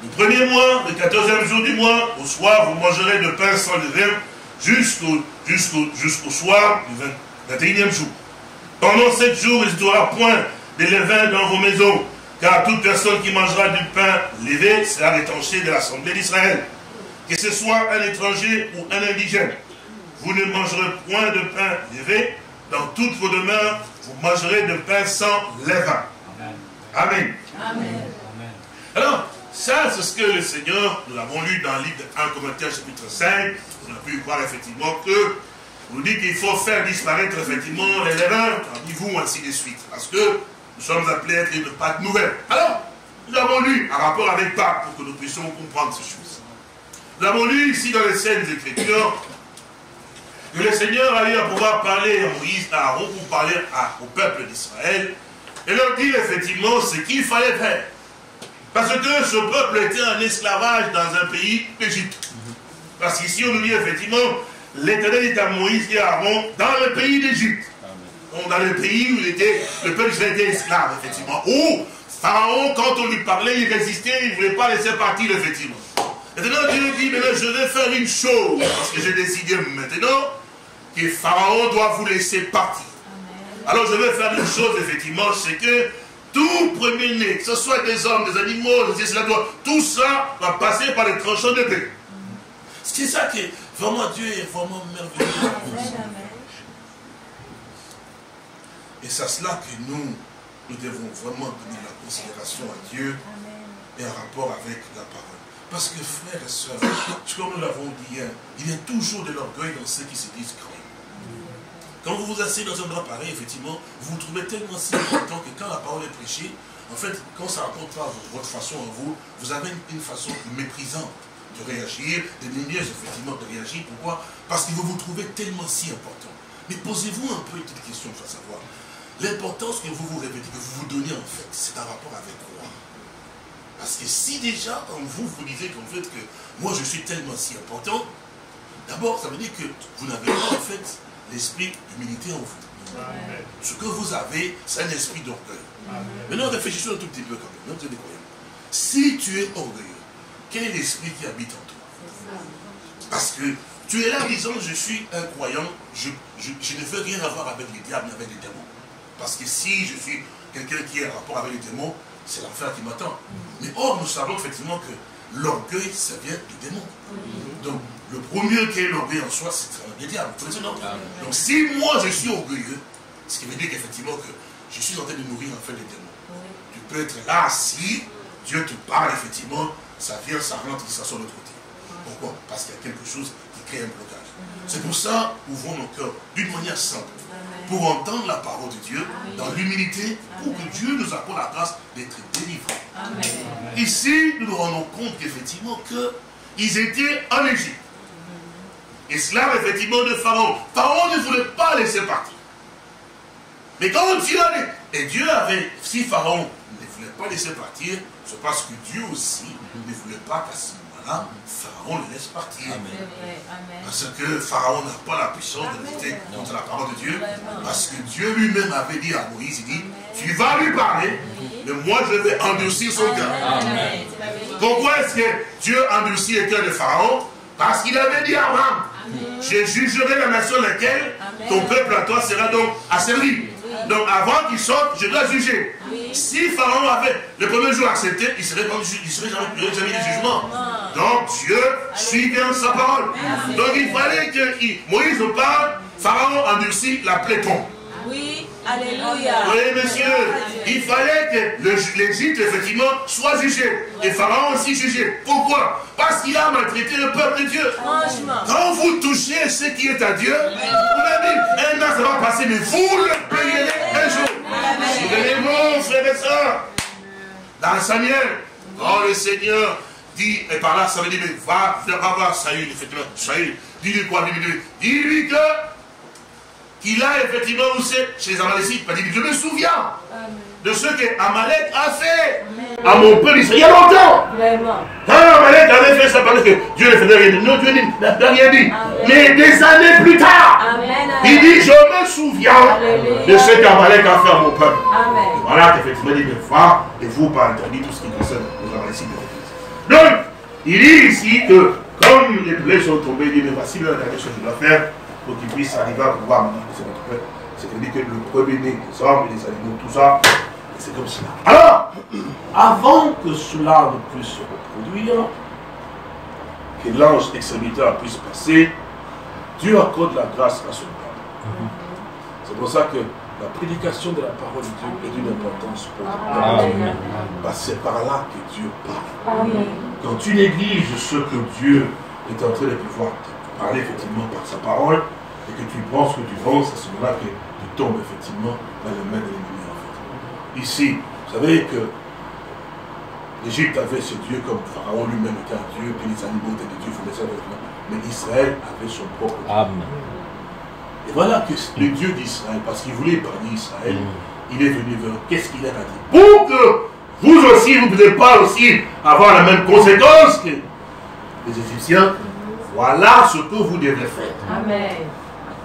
Le premier mois, le quatorzième jour du mois, au soir, vous mangerez de pain sans levain jusqu'au jusqu'au soir du 21e jour. Pendant sept jours, il n'y aura point de levain dans vos maisons, car toute personne qui mangera du pain levé sera rétanché de l'Assemblée d'Israël. Que ce soit un étranger ou un indigène, vous ne mangerez point de pain levé. Dans toutes vos demeures, vous mangerez de pain sans levain. Amen. Amen. Alors, ça, c'est ce que le Seigneur, nous l'avons lu dans le livre de 1 Corinthiens chapitre 5, on a pu voir effectivement que nous dit qu'il faut faire disparaître effectivement les levains parmi vous, ainsi de suite. Parce que nous sommes appelés à être une Pâque nouvelle. Alors, nous avons lu un rapport avec Pâques pour que nous puissions comprendre ces choses. Nous avons lu ici dans les scènes Écritures que le Seigneur a eu à pouvoir parler à Moïse, à Aaron, pour parler au peuple d'Israël, et leur dire effectivement ce qu'il fallait faire. Parce que ce peuple était en esclavage dans un pays, l'Égypte. Parce qu'ici, on nous dit effectivement, l'Éternel dit à Moïse et à Aaron, dans le pays d'Égypte. Dans le pays où il était, le peuple était esclave, effectivement. Où Pharaon, quand on lui parlait, il résistait, il ne voulait pas laisser partir, effectivement. Maintenant, Dieu dit, mais là, je vais faire une chose, parce que j'ai décidé maintenant que Pharaon doit vous laisser partir. Alors, je vais faire une chose, effectivement, c'est que tout premier-né, que ce soit des hommes, des animaux, cela doit, tout ça va passer par les tranchants de paix. C'est ça que vraiment Dieu est vraiment merveilleux. Et c'est à cela que nous, nous devons vraiment donner la considération à Dieu et en rapport avec la parole. Parce que frères et sœurs, <coughs> comme nous l'avons dit hier, il y a toujours de l'orgueil dans ceux qui se disent grands. Quand vous vous asseyez dans un endroit pareil, effectivement, vous vous trouvez tellement si important que quand la parole est prêchée, en fait, quand ça rencontre pas votre façon à vous, vous avez une façon méprisante de réagir, de lumières, effectivement, de réagir. Pourquoi? Parce que vous vous trouvez tellement si important. Mais posez-vous un peu une question, faut savoir. L'importance que vous vous répétez, que vous vous donnez, en fait, c'est un rapport avec quoi? Parce que si déjà, en vous, vous disiez qu'en fait, que moi, je suis tellement si important, d'abord, ça veut dire que vous n'avez pas, en fait, l'esprit d'humilité en vous. Ce que vous avez, c'est un esprit d'orgueil. Maintenant, réfléchissons un tout petit peu quand même. Si tu es orgueilleux, quel est l'esprit qui habite en toi? Parce que tu es là disant, je suis un croyant, je, ne veux rien avoir avec les diables, avec les démons. Parce que si je suis quelqu'un qui a un rapport avec les démons, c'est l'enfer qui m'attend. Mais or, nous savons effectivement que l'orgueil, ça vient du démon. Donc, le premier qui est l'orgueil en soi, c'est le diable. Donc si moi je suis orgueilleux, ce qui veut dire qu'effectivement que je suis en train de nourrir en fait des démons. Tu peux être là si Dieu te parle, effectivement, ça vient, ça rentre, ça sort de l'autre côté. Pourquoi? Parce qu'il y a quelque chose qui crée un blocage. C'est pour ça, ouvrons nos cœurs d'une manière simple, pour entendre la parole de Dieu dans l'humilité, pour que Dieu nous accorde la grâce d'être délivrés. Ici, nous nous rendons compte qu'effectivement, qu'ils étaient en Égypte esclave effectivement de Pharaon. Pharaon ne voulait pas laisser partir. Mais quand Dieu allait, et Dieu avait, si Pharaon ne voulait pas laisser partir, c'est parce que Dieu aussi ne voulait pas qu'à ce moment-là, Pharaon le laisse partir. Parce que Pharaon n'a pas la puissance de lutter contre la parole de Dieu. Parce que Dieu lui-même avait dit à Moïse, il dit, tu vas lui parler, mais moi je vais endurcir son cœur. Pourquoi est-ce que Dieu endurcit le cœur de Pharaon? Parce qu'il avait dit à Abraham, je jugerai la nation laquelle ton peuple à toi sera donc asservi. Donc avant qu'il sorte, je dois juger. Si Pharaon avait le premier jour accepté, il serait, il serait jamais, jamais de jugement. Donc Dieu suit bien sa parole. Donc il fallait que Moïse parle, Pharaon endurcit la plaie Alléluia. Oui, monsieur, il fallait que l'Égypte, effectivement, soit jugé. Et Pharaon aussi jugé. Pourquoi? Parce qu'il a maltraité le peuple de Dieu. Quand vous touchez ce qui est à Dieu, vous avez dit, un an ça va passer, mais vous le payerez un jour. Souvenez-vous, frères et sœurs, dans Samuel, quand le Seigneur dit, et par là, ça veut dire, va, va voir Saül, effectivement, Saül, dis-lui quoi, dis-lui, dis-lui que qu'il a effectivement c'est chez les Amalécites. Je me souviens de ce que Amalek a fait à mon peuple Israël il y a longtemps. Quand Amalek avait fait ça, parce que Dieu ne faisait rien dit. Non, Dieu n'a rien dit. Mais des années plus tard, il dit Je me souviens de ce qu'Amalek a fait à mon peuple. voilà qu'effectivement, il dit Va et vous pas interdit tout ce qui concerne les Amalécites. Donc, il dit ici que comme les blés sont tombés, il dit Mais voici la dernière chose que je dois faire pour qu'ils puissent arriver à pouvoir. C'est-à-dire que le premier-né des hommes et des animaux, tout ça, c'est comme cela. Alors, avant que cela ne puisse se reproduire, que l'ange extrémitaire puisse passer, Dieu accorde la grâce à son peuple. C'est pour ça que la prédication de la parole de Dieu est d'une importance pour nous. Parce que c'est par là que Dieu parle. Quand tu négliges ce que Dieu est en train de pouvoir effectivement par sa parole, et que tu penses que tu penses, c'est à ce moment-là que tu tombes effectivement dans les mains de l'ennemi. En fait. Ici, vous savez que l'Égypte avait ce Dieu comme Pharaon lui-même était un Dieu, puis les animaux étaient des dieux, mais Israël avait son propre Dieu. Amen. Et voilà que le Dieu d'Israël, parce qu'il voulait épargner Israël, mm. il est venu vers qu'est-ce qu'il a dit? Pour que vous aussi, vous ne pouvez pas aussi avoir la même conséquence que les Égyptiens, voilà ce que vous devez faire. Amen.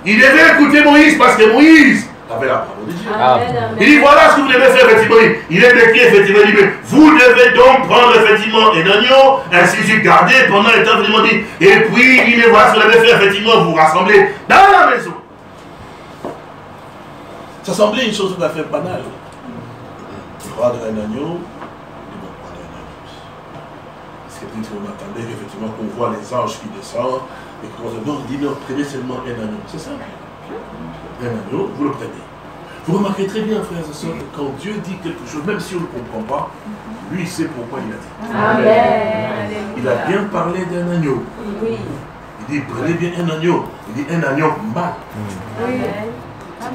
Il devait écouter Moïse parce que Moïse avait la parole de Dieu. Il dit voilà ce que vous devez faire effectivement. Il est écrit effectivement, il dit, vous devez donc prendre effectivement un agneau, ainsi de garder pendant le temps effectivement dit. Et puis il dit voilà ce que vous devez faire effectivement, vous rassemblez dans la maison. Ça semblait une chose tout à fait banale. Prendre un agneau, que vous m'attendez effectivement qu'on voit les anges qui descendent et qu'on se non, dit non, prenez seulement un agneau. C'est ça. Un agneau, vous le prenez. Vous remarquez très bien, frères et sœurs, que quand Dieu dit quelque chose, même si on ne comprend pas, lui, il sait pourquoi il a dit. Amen. Il a bien parlé d'un agneau. Oui. Il dit, prenez bien un agneau. Il dit, un agneau mâle. Oui.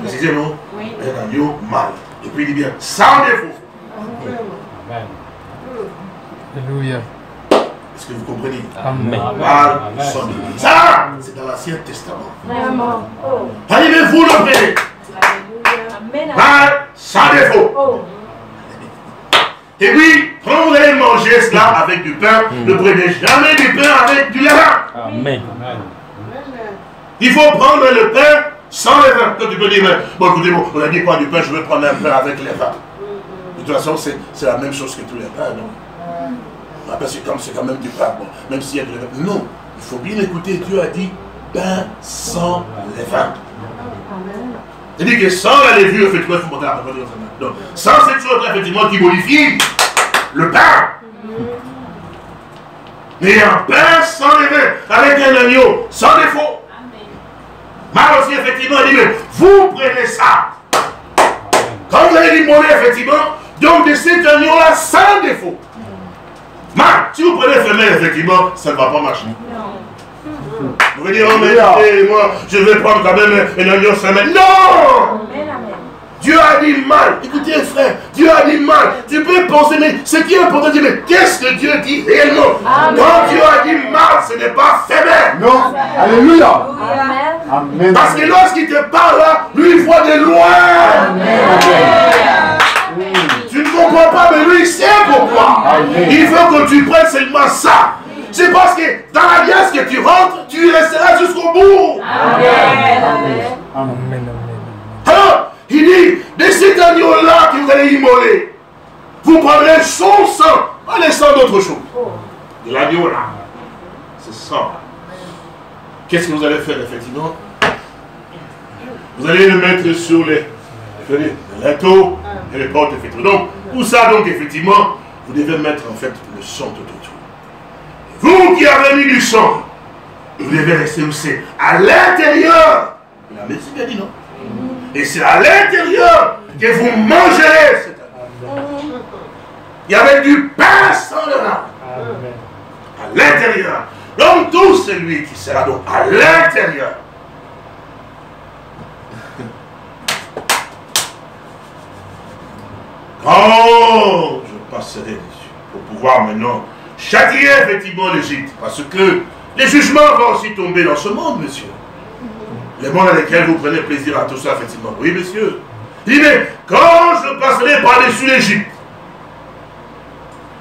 Précisez-nous, oui. un agneau mâle. Et puis il dit bien, sans défaut. Amen. Alléluia. Est-ce que vous comprenez Amen. Ça, c'est dans l'Ancien Testament. Allez-vous le prenez. Mal sans défaut. Oh. Et puis, quand vous allez manger cela avec du pain, mm. ne prenez jamais du pain avec du levain. Amen. Il faut prendre le pain sans levain. Quand tu peux dire, bon écoutez, on a dit quoi du pain, je vais prendre un pain avec levain. De toute façon, c'est la même chose que tous les pains, non? ah, parce que comme c'est quand même du pain, bon, même s'il y a de levain. Non, il faut bien écouter, Dieu a dit pain sans levain. C'est-à-dire que sans la levure, effectivement, il faut monter à Donc, sans cette chose-là, effectivement, qui modifie le pain. Mais un pain sans levain, avec un agneau, sans défaut. Mal aussi, effectivement, il dit, mais vous prenez ça. Quand vous allez l'immoler, effectivement, donc de cet agneau-là, sans défaut. Mais si vous prenez femelle, effectivement, ça ne va pas marcher. Vous allez dire, oh mais moi, je vais prendre quand même un agneau femelle. Non Dieu a dit mal. Écoutez, frère, Dieu a dit mal. Tu peux penser, mais ce qui est important, c'est mais qu'est-ce que Dieu dit réellement? Quand Dieu a dit mal, ce n'est pas femelle. Non. Alléluia. Amen. Parce que lorsqu'il te parle là, lui, il voit de loin. Amen. Ne comprends pas, mais lui, il sait pourquoi. Il veut que tu prennes seulement ça. C'est parce que dans la l'alliance que tu rentres, tu resteras jusqu'au bout. Amen. Amen. Alors, il dit, de cet agneau-là que vous allez immoler, vous prendrez son sang, pas le sang d'autre chose. De l'agneau-là. C'est ça. Qu'est-ce que vous allez faire, effectivement? Vous allez le mettre sur les, les linteaux et les portes, effectivement. Donc, pour ça, donc, effectivement, vous devez mettre, en fait, le sang tout autour. Vous qui avez mis du sang, vous devez rester aussi à l'intérieur. La médecine a dit non? Et c'est à l'intérieur que vous mangerez cette. Il y avait du pain sans le À l'intérieur. Donc tout celui qui sera donc à l'intérieur. Quand je passerai dessus, pour pouvoir maintenant châtier effectivement l'Égypte, parce que les jugements vont aussi tomber dans ce monde, monsieur. Les mondes dans lesquels vous prenez plaisir à tout ça, effectivement. Oui, monsieur. Il dit, mais quand je passerai par-dessus l'Égypte,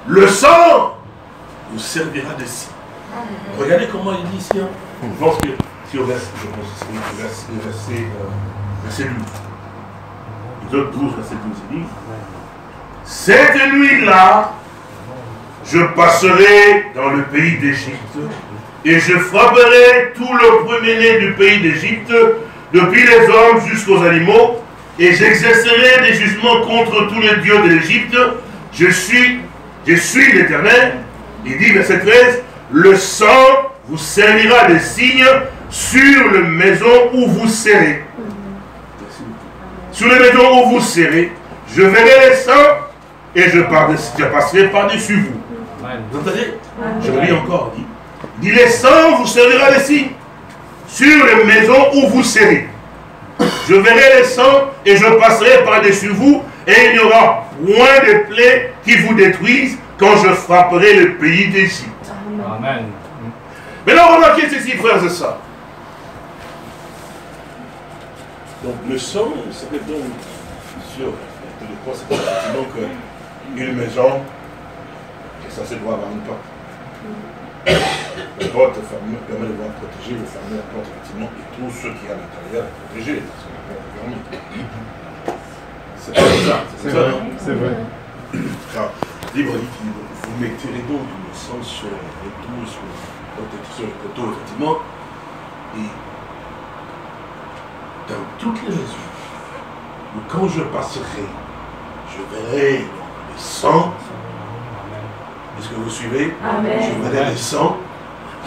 le sang vous servira de si. Regardez comment il dit ici. Hein. Que, si on reste, je pense que c'est verset, verset, euh, verset 12. Exode 12, verset 12, il dit, cette nuit-là, je passerai dans le pays d'Égypte et je frapperai tout le premier-né du pays d'Égypte, depuis les hommes jusqu'aux animaux, et j'exercerai des jugements contre tous les dieux de l'Égypte. Je suis, je suis l'Éternel. Il dit, verset 13, le sang vous servira de signe sur les maisons où vous serrez. Sur les maisons où vous serrez, je verrai les sangs et je, passerai par-dessus vous. Vous entendez Je lis encore, dit. Dit les sangs vous servira de signe sur les maisons où vous serrez. Je verrai les sangs et je passerai par-dessus vous et il n'y aura point de plaies qui vous détruisent quand je frapperai le pays d'Égypte. Amen. Maintenant, remarquez ceci, frères et sœurs. Donc, le sang, c'est donc, sûr, c'est effectivement qu'une maison, ça se doit avoir une porte. La porte permet de voir protéger les familles, la porte, effectivement, et tous ceux qui sont à l'intérieur, protéger, parce que la porte est fermée. C'est ça, c'est ça, non? C'est vrai. Car, libre vous mettrez donc du sang sur les tours, sur sur les poteaux, effectivement. Et dans toutes les maisons, quand je passerai, je verrai le sang. Est-ce que vous suivez? Je verrai le sang.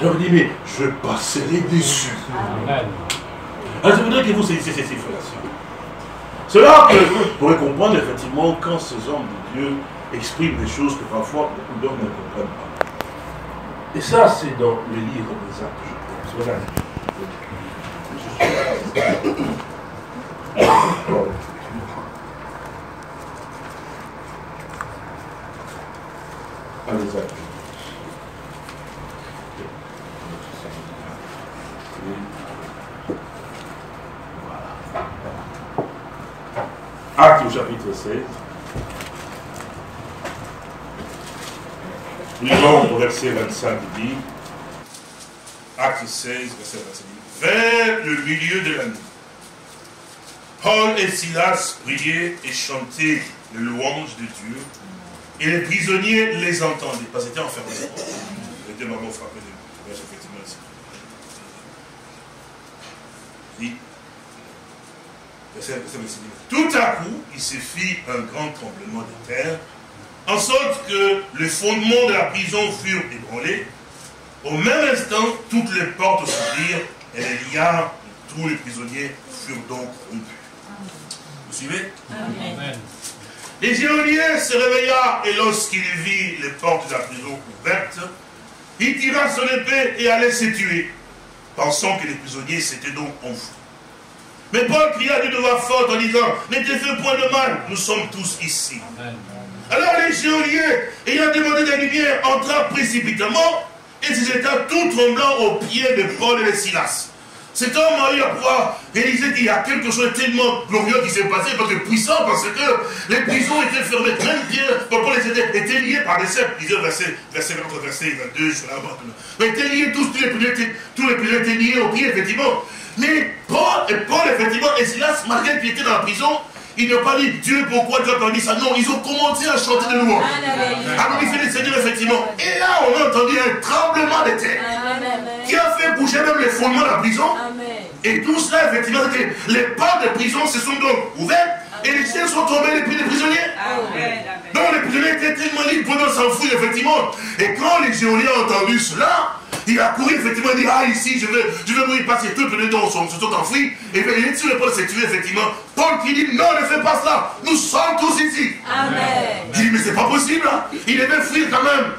Alors il dit, mais je passerai dessus. Alors je voudrais que vous saisissiez ces frères. C'est là que vous pourrez comprendre effectivement quand ces hommes de Dieu expriment des choses que parfois beaucoup d'hommes ne comprennent pas. Et ça, c'est dans le livre des actes, je pense. Allez, actes. Acte au chapitre 16. Lisons au verset 25, il dit, acte 16, verset 25, vers le milieu de la nuit, Paul et Silas priaient et chantaient les louanges de Dieu, et les prisonniers les entendaient, parce qu'ils étaient enfermés. Ils étaient vraiment frappés de effectivement ici. Oui. Verset 25, Tout à coup, il se fit un grand tremblement de terre, en sorte que les fondements de la prison furent ébranlés. Au même instant, toutes les portes s'ouvrirent et les liens de tous les prisonniers furent donc rompus. Vous suivez? Amen. Les géoliens se réveilla et lorsqu'il vit les portes de la prison ouvertes, il tira son épée et allait se tuer, pensant que les prisonniers s'étaient donc enfouis. Mais Paul cria d'une voix forte en disant, ne te fais point de mal, nous sommes tous ici. Amen. Alors les géoliens, ayant demandé des lumières, entrèrent précipitamment et ils étaient tout tremblants aux pieds de Paul et de Silas. Cet homme a eu à pouvoir réaliser qu'il y a quelque chose de tellement glorieux qui s'est passé, parce que puissant, parce que les prisons étaient fermées. Même Pierre, Paul étaient, étaient liés par des cercles. Disait verset, verset 20, verset 22, je là Mais étaient liés, tous, tous les prisonniers, tous les étaient liés au pied, effectivement. Mais Paul, et Paul, effectivement, et Silas, malgré qu'ils étaient dans la prison, ils n'ont pas dit Dieu, pourquoi tu as permis ça Non, ils ont commencé à chanter de louanges. À glorifier le Seigneur, effectivement. Et là, on a entendu un tremblement de terre qui a fait bouger même les fondements de la prison. Et tout cela, effectivement, les portes de prison se sont donc ouvertes et les chiens sont tombés depuis les prisonniers. Donc les prisonniers étaient tellement libres pendant s'enfuir, effectivement. Et quand les géoliens ont entendu cela, il a couru, effectivement, il dit, ah, ici, je veux, je mourir parce que tous les dons sont, se sont enfuis. Et bien, il est sur Paul s'est tué, effectivement. Paul qui dit, non, ne fais pas cela. Nous sommes tous ici. Amen. Il dit, mais c'est pas possible. Hein. Il devait fuir quand même.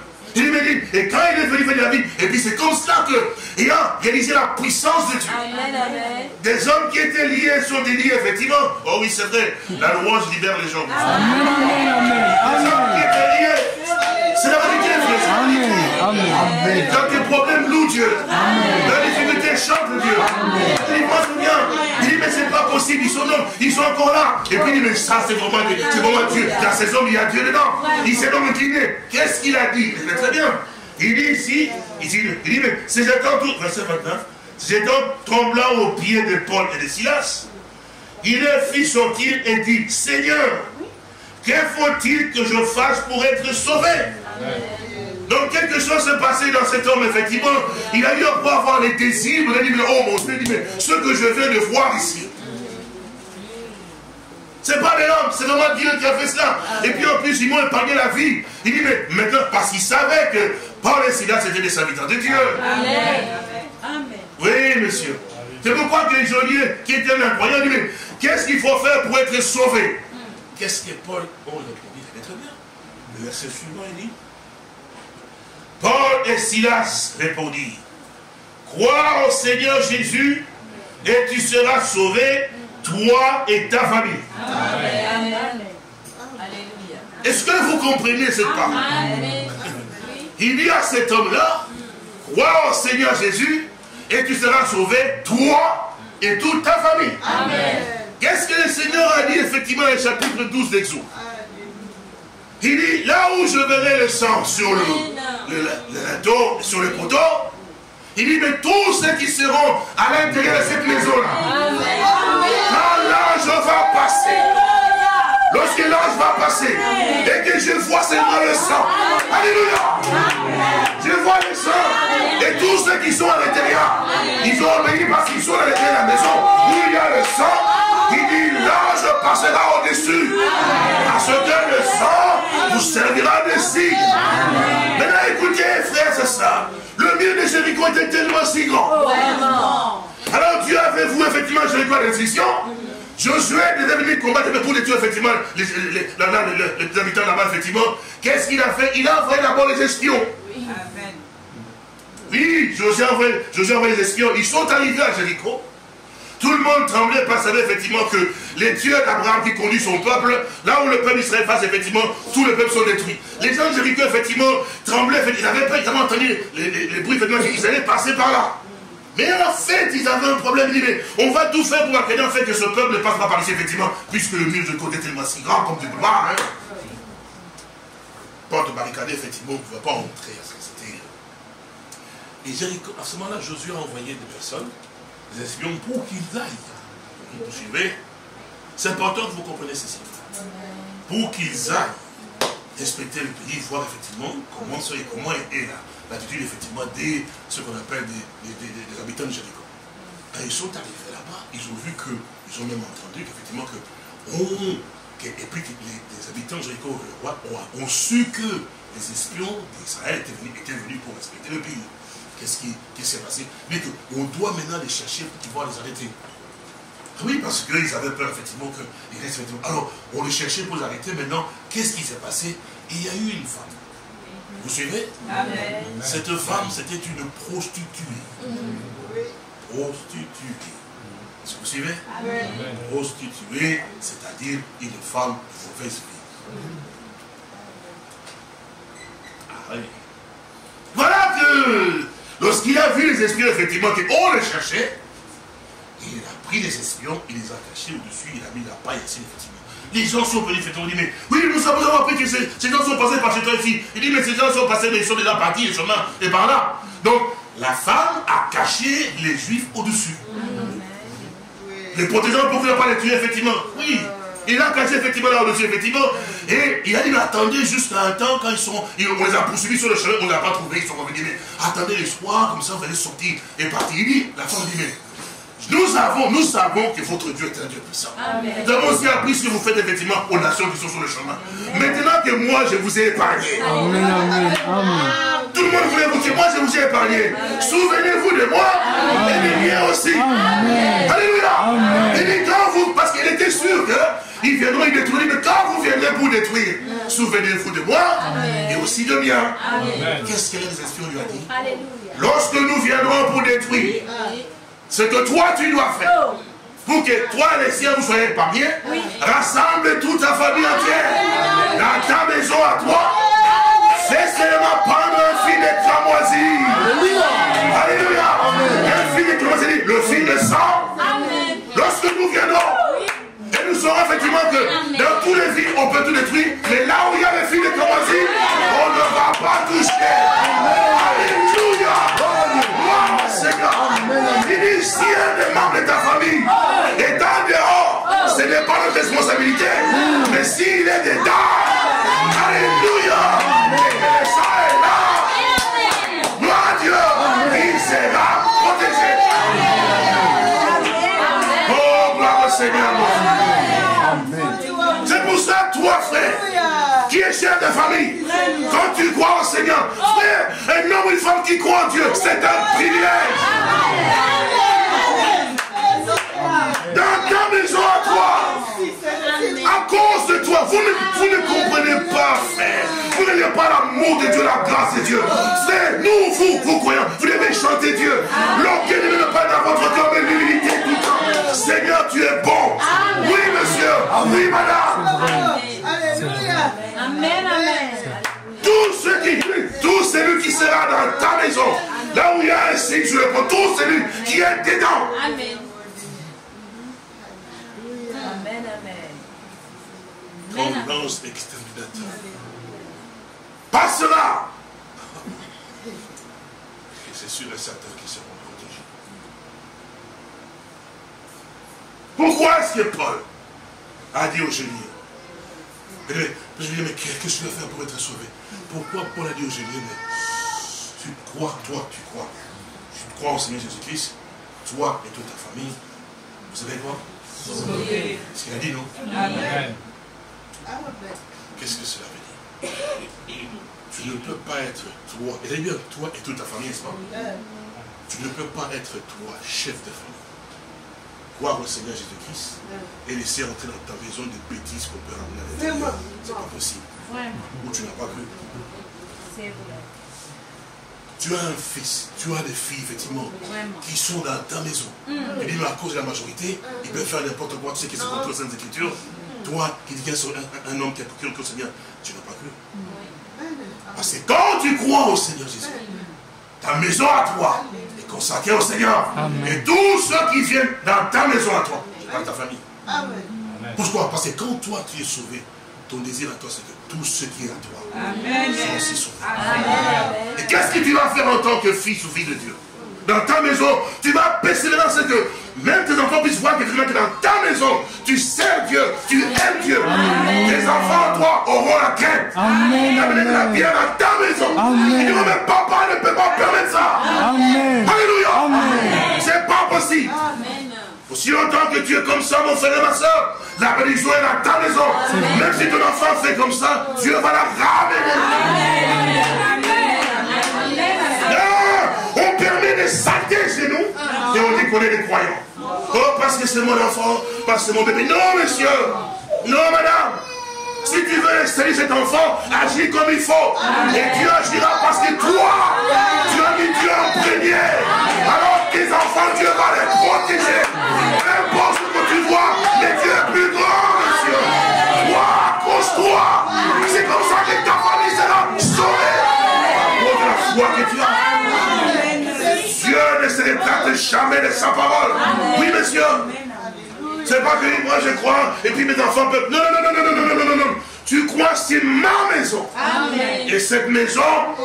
Me dit, et quand il est venu faire la vie, et puis c'est comme ça qu'il a réalisé la puissance de Dieu. Amen, amen. Des hommes qui étaient liés sont déliés, effectivement. Oh oui, c'est vrai, la louange libère les gens. Amen, amen, Des hommes qui étaient liés, c'est la vérité, frère. Amen, amen. Dans tes problèmes, loue Dieu. Amen. Dans les difficultés, chante Dieu. Il dit. Il dit, mais c'est pas possible, ils sont là, ils sont encore là. Et puis il dit, mais ça, c'est vraiment, vraiment Dieu. Dans ces hommes, il y a Dieu dedans. Il s'est donc incliné. Qu'est-ce qu'il a dit? Très bien. Il dit ici, il dit, mais c'est tout, verset 29, c'est donc tremblant aux pieds de Paul et de Silas. Il les fit sortir et dit, Seigneur, que faut-il que je fasse pour être sauvé? Donc quelque chose s'est passé dans cet homme, effectivement. Il a eu à avoir les désirs, il a dit, mais oh mon Dieu, mais ce que je viens de voir ici, c'est pas l'homme, c'est vraiment Dieu qui a fait cela. Et puis en plus, ils m'ont épargné la vie. Il dit, mais maintenant, parce qu'il savait que Paul et Silas étaient des serviteurs de Dieu. Amen. Oui, monsieur. C'est pourquoi que les geôliers, qui étaient incroyants, disent, mais qu'est-ce qu'il faut faire pour être sauvé? Qu'est-ce que Paul Oh, il très bien. Le verset suivant, il dit, Paul et Silas répondirent, crois au Seigneur Jésus et tu seras sauvé toi et ta famille. Amen. Est-ce que vous comprenez cette parole? Il y a cet homme-là, crois au Seigneur Jésus, et tu seras sauvé, toi et toute ta famille. Qu'est-ce que le Seigneur a dit effectivement dans le chapitre 12 d'Exode? Il dit, là où je verrai le sang sur le, le, le, sur le poteau, il dit, mais tous ceux qui seront à l'intérieur de cette maison-là, quand l'ange va passer, lorsque l'ange va passer, et que je vois seulement le sang, Alléluia, je vois le sang, et tous ceux qui sont à l'intérieur, ils ont obéi parce qu'ils sont à l'intérieur de la maison, où il y a le sang, il dit, l'ange passera au-dessus, parce que le sang vous servira de signe. Maintenant, écoutez, frères et sœurs, le mur de Jéricho était tellement si grand. Alors Dieu avait vous effectivement Jéricho à l'instruction. Josué devait venir combattre pour les tuer effectivement les, habitants là-bas effectivement. Qu'est-ce qu'il a fait? Il a envoyé d'abord les espions. Oui, Josué a, envoyé, Josué a envoyé les espions. Ils sont arrivés à Jéricho. Tout le monde tremblait parce qu'il savait effectivement que les dieux d'Abraham qui conduit son peuple, là où le peuple d'Israël face, effectivement, tous les peuples sont détruits. Les gens de Jéricho, effectivement, tremblaient, ils n'avaient pas évidemment entendu les, bruits, effectivement, ils allaient passer par là. Mais en fait, ils avaient un problème. Ils disaient, on va tout faire pour accueillir en fait que ce peuple ne passe pas par ici, effectivement, puisque le mur de côté est tellement si grand comme peux voir. Hein. Porte barricadée, effectivement, on ne pouvait pas entrer. Et Jéricho, à ce moment-là, Josué a envoyé des personnes les espions pour qu'ils aillent. Vous suivez? C'est important que vous compreniez ceci. Pour qu'ils aillent respecter le pays, voir effectivement comment, comment est l'attitude effectivement des ce qu'on appelle des, habitants de Jéricho. Ils sont arrivés là-bas, ils ont vu que, ils ont même entendu qu'effectivement que, et puis les, habitants de Jéricho, le roi, ont, su que les espions d'Israël étaient venus pour respecter le pays. Qu'est-ce qui, s'est passé? Mais qu'on doit maintenant les chercher pour pouvoir les arrêter. Oui, parce qu'ils avaient peur, effectivement, qu'ils restent effectivement. Alors, on les cherchait pour les arrêter. Maintenant, qu'est-ce qui s'est passé? Il y a eu une femme. Vous suivez? Amen. Cette femme, c'était une prostituée. Prostituée. Est-ce que vous suivez? Amen. Prostituée, c'est-à-dire une femme de mauvaise vie. Ah oui. Voilà que Lorsqu'il a vu les espions, effectivement, qu'on les cherchait, il a pris les espions, il les a cachés au-dessus, il a mis la paille ici, effectivement. Les gens sont venus, effectivement, il dit, mais oui, nous avons appris que ces, gens sont passés par chez toi ici. Il dit, mais ces gens sont passés, mais ils sont déjà partis, le chemin et par là. Donc, la femme a caché les juifs au-dessus. Les protégeants pour ne pas les tuer, effectivement. Oui. Il a caché effectivement là au-dessus, effectivement. Et il a dit, mais attendez jusqu'à un temps quand ils sont. on les a poursuivis sur le chemin, on ne l'a pas trouvé, ils sont revenus. Mais attendez l'espoir, comme ça vous allez sortir et partir. Il dit, la femme dit, mais nous avons, nous savons que votre Dieu est un Dieu puissant. Nous avons aussi appris ce que vous faites effectivement aux nations qui sont sur le chemin. Maintenant que moi je vous ai épargné. Amen. Tout le monde voulait vous dire, moi je vous ai épargné. Souvenez-vous de moi et des miens aussi. Alléluia. Il dit quand vous, parce qu'il était sûr qu'ils viendront y détruire, mais quand vous viendrez pour détruire, souvenez-vous de moi et aussi de miens. Qu'est-ce que les esprits lui a dit? Lorsque nous viendrons pour détruire, ce que toi tu dois faire, oh. pour que toi les siens vous soyez épargnés, rassemble toute ta famille entière dans ta maison à toi Fais seulement prendre un fil de cramoisi. Alléluia. Un fil de cramoisi, le fil de sang. Lorsque nous viendrons, et nous saurons effectivement que dans tous les villes, on peut tout détruire, mais là où il y a le fil de cramoisi, on ne va pas toucher. Alléluia. Gloire Seigneur si un des membres de ta famille. Est en dehors, ce n'est pas notre responsabilité. Mais s'il est dedans, Alléluia, et que le est là, gloire à Dieu, il sera protégé. Oh, gloire au Seigneur, toi, frère, qui es chef de famille, quand tu crois au Seigneur, frère, un homme ou une femme qui croit en Dieu, c'est un privilège. Dans ta maison à toi, à cause de toi, vous ne, vous ne comprenez pas, frère. Vous n'avez pas l'amour de Dieu, la grâce de Dieu. C'est nous, vous, vous croyants, vous devez chanter Dieu. L'orgueil ne veut pas dans votre cœur, mais l'humilité. Seigneur, tu es bon. Oui, monsieur. Oui, madame. Alléluia. Amen, amen. Tout ce qui, tout celui qui sera dans ta maison, là où il y a un signe sur le pont, tout celui qui est dedans. Amen. Amen, amen. Ton lance exterminateur passera. Et c'est sûr et certain qu'ils seront Pourquoi est-ce que Paul a dit au génie Je lui ai dit, mais qu'est-ce que tu dois faire pour être sauvé? Pourquoi Paul a dit au génie, mais tu crois, toi, tu crois? Tu crois au Seigneur Jésus-Christ, toi et toute ta famille. Vous savez quoi? Ce qu'il a dit, non? Amen. Qu'est-ce que cela veut dire? Tu ne peux pas être toi, et bien toi et toute ta famille, n'est-ce pas? Tu ne peux pas être toi, chef de famille croire au Seigneur Jésus-Christ et laisser entrer dans ta maison des bêtises qu'on peut ramener à l'intérieur. C'est pas possible. Ou tu n'as pas cru. C'est vrai. Tu as un fils, tu as des filles, effectivement, qui sont dans ta maison. Mm. Et bien, à cause de la majorité, ils peuvent faire n'importe quoi. Tu sais qu'ils sont contre les Saintes Écritures. Toi, qui dis un, un homme qui a cru au Seigneur, tu n'as pas cru. Parce que quand tu crois au Seigneur Jésus, ta maison à toi est consacrée au Seigneur. Et tous ceux qui viennent dans ta maison à toi, dans ta famille. Amen. Pourquoi? Parce que quand toi tu es sauvé, ton désir à toi, c'est que tout ce qui est à toi Amen. aussi sauvés. Et qu'est-ce que tu vas faire en tant que fils ou fille de Dieu? Dans ta maison, tu vas persévérer ce que même tes enfants puissent voir que dans ta maison, tu sers Dieu, tu aimes Dieu. Tes enfants, toi, auront la crainte. Amen. la bien dans ta maison. Amen. Ils diront, mais papa ne peut pas permettre ça. Alléluia. C'est pas possible. Aussi longtemps que tu es comme ça, mon frère et ma soeur, la bénédiction est dans ta maison. Même si ton enfant fait comme ça, Dieu va la ramener. Saletés chez nous et on dit qu'on est des croyants. Oh, parce que c'est mon enfant, parce que c'est mon bébé. Non, monsieur. Non, madame. Si tu veux installer cet enfant, agis comme il faut. Et Dieu agira parce que toi, tu as mis Dieu en premier. Alors tes enfants, Dieu va les protéger. Jamais de sa parole. Oui, monsieur. C'est pas que moi je crois et puis mes enfants peuvent. Non, non, non, non, non, non, non, non, non. Tu crois c'est ma maison. Amen. Et cette maison,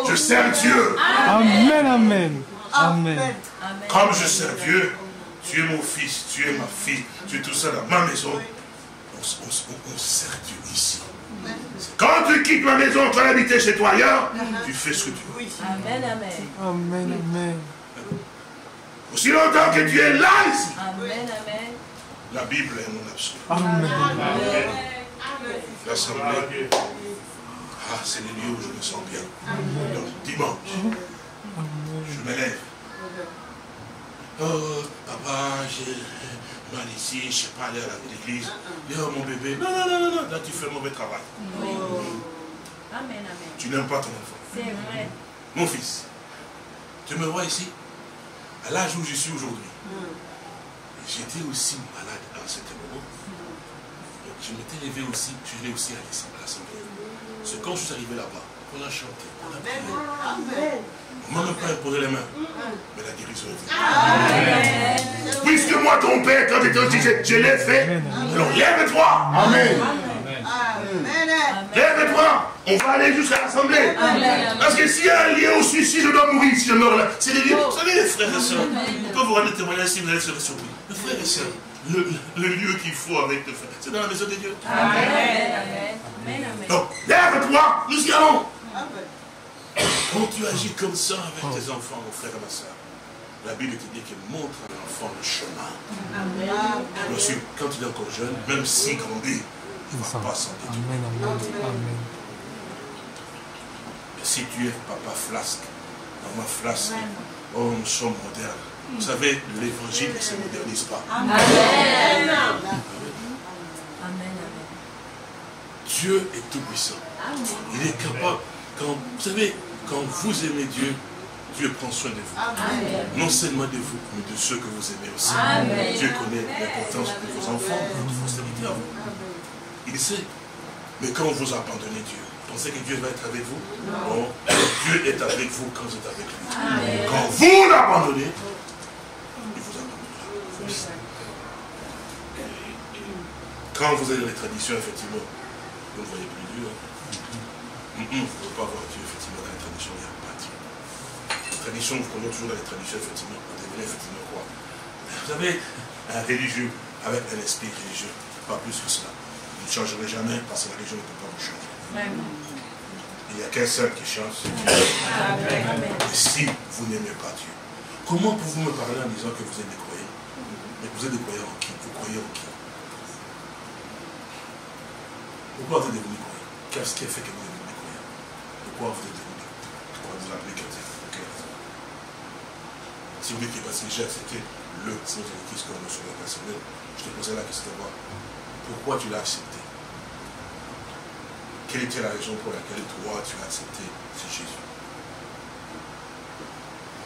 je sers Dieu. Amen, amen. Amen. Comme je sers Dieu, tu es mon fils, tu es ma fille, tu es tout ça dans ma maison. On, sert Dieu ici. Quand tu quittes ma maison, tu vas habiter chez toi ailleurs, tu fais ce que tu veux. Amen, amen. Amen, amen. Aussi longtemps que tu es là ici. Amen, amen. La Bible est mon absolu. Amen. L'Assemblée Ah, c'est le lieu où je me sens bien. Donc, dimanche, je me lève. Oh, papa, j'ai mal ici, je ne sais pas aller à l'église. Oh, mon bébé. Non, non, non, non, non, là, tu fais un mauvais travail. Amen, amen. Tu n'aimes pas ton enfant. C'est vrai. Mon fils, tu me vois ici, à l'âge où je suis aujourd'hui, j'étais aussi malade à un certain moment. Donc je m'étais levé aussi, je l'ai aussi à l'assemblée. C'est quand je suis arrivé là-bas, on a chanté, on a prié. On m'a même pas imposé les mains, mais la guérison est venue. Puisque moi, ton père, quand tu étais au je l'ai fait, alors lève-toi. Amen. Lève-toi. On va aller jusqu'à l'assemblée. Parce que s'il y a un lien au suicide, je dois mourir si je meurs là. C'est les lieux. Vous savez, les frères et sœurs, on peut vous rendre témoignage si vous allez se surpris. Les frères et sœurs, le, le lieu qu'il faut avec le frère, c'est dans la maison de Dieu. Amen. Amen. Donc, lève-toi, nous y allons. Quand tu agis comme ça avec tes enfants, mon frère et ma soeur, la Bible te dit qu'il montre à l'enfant le chemin. Amen. quand il est encore jeune, même s'il grandit, il ne va pas s'en détourner. Amen, amen, Si tu es papa flasque, maman flasque, oh, nous sommes modernes. Vous savez, l'évangile ne se modernise pas. Amen. Amen. Dieu est tout puissant. Il est capable. Quand, vous savez, quand vous aimez Dieu, Dieu prend soin de vous. Non seulement de vous, mais de ceux que vous aimez aussi. Dieu connaît l'importance de vos enfants, de votre postérité à vous. Il sait. Mais quand vous abandonnez Dieu, pensez que Dieu va être avec vous Non. Dieu est avec vous quand vous êtes avec lui. Quand vous l'abandonnez, il vous abandonnera. Quand vous avez les traditions, effectivement, vous ne voyez plus Dieu. Hein. Vous ne pouvez pas voir Dieu, effectivement, dans les traditions, il n'y a pas Dieu. Les traditions, vous connaissez toujours dans les traditions, effectivement, vous devenez effectivement quoi? Vous avez un religieux avec un esprit religieux, pas plus que cela. Vous ne changerez jamais parce que la religion ne peut pas Il n'y a qu'un seul qui. Et si vous n'aimez pas Dieu, comment pouvez-vous me parler en disant que vous êtes des croyants? Mais vous êtes des croyants en qui? Vous croyez en qui? Pourquoi vous êtes devenu croyant Qu'est-ce qui a fait que vous êtes devenu croyant Pourquoi vous êtes devenu Pourquoi vous appelez chrétien Si vous dites que j'ai accepté le Seigneur Jésus-Christ comme le sauveur personnel, je te posais la question pourquoi tu l'as accepté? Quelle était la raison pour laquelle toi tu as accepté ce Jésus?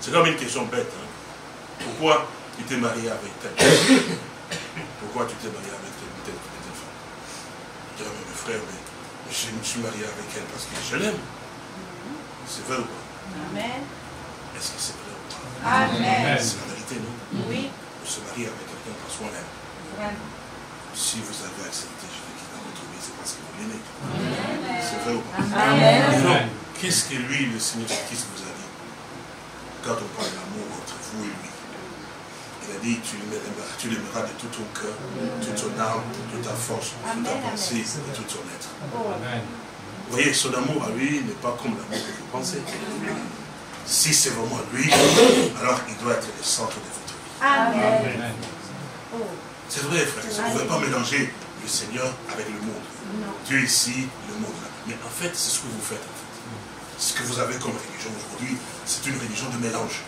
C'est comme une question bête. Hein? Pourquoi tu t'es marié avec telle <coughs> Pourquoi tu t'es marié avec telle telle, telle femme Je dirais, mais mes frères, mais je me suis marié avec elle parce que je l'aime. C'est vrai ou pas? Amen. Est-ce que c'est vrai ou pas? Amen. C'est la vérité, non? Oui. On se marie avec quelqu'un parce qu'on l'aime. Si vous avez accepté Jésus-Christ dans votre vie, c'est parce que vous l'aimez. C'est vrai ou pas Amen. Qu'est-ce que lui, le Seigneur Jésus-Christ, vous a dit? Quand on parle d'amour entre vous et lui, il a dit tu l'aimeras de tout ton cœur, toute ton âme, toute ta force, toute ta pensée et tout ton être. Amen. Vous voyez, son amour à lui n'est pas comme l'amour que vous pensez. Si c'est vraiment lui, alors il doit être le centre de votre vie. Amen. C'est vrai, frère. Vous ne pouvez pas mélanger le Seigneur avec le monde. Dieu ici. Mais en fait, c'est ce que vous faites. En fait. Ce que vous avez comme religion aujourd'hui, c'est une religion de mélange.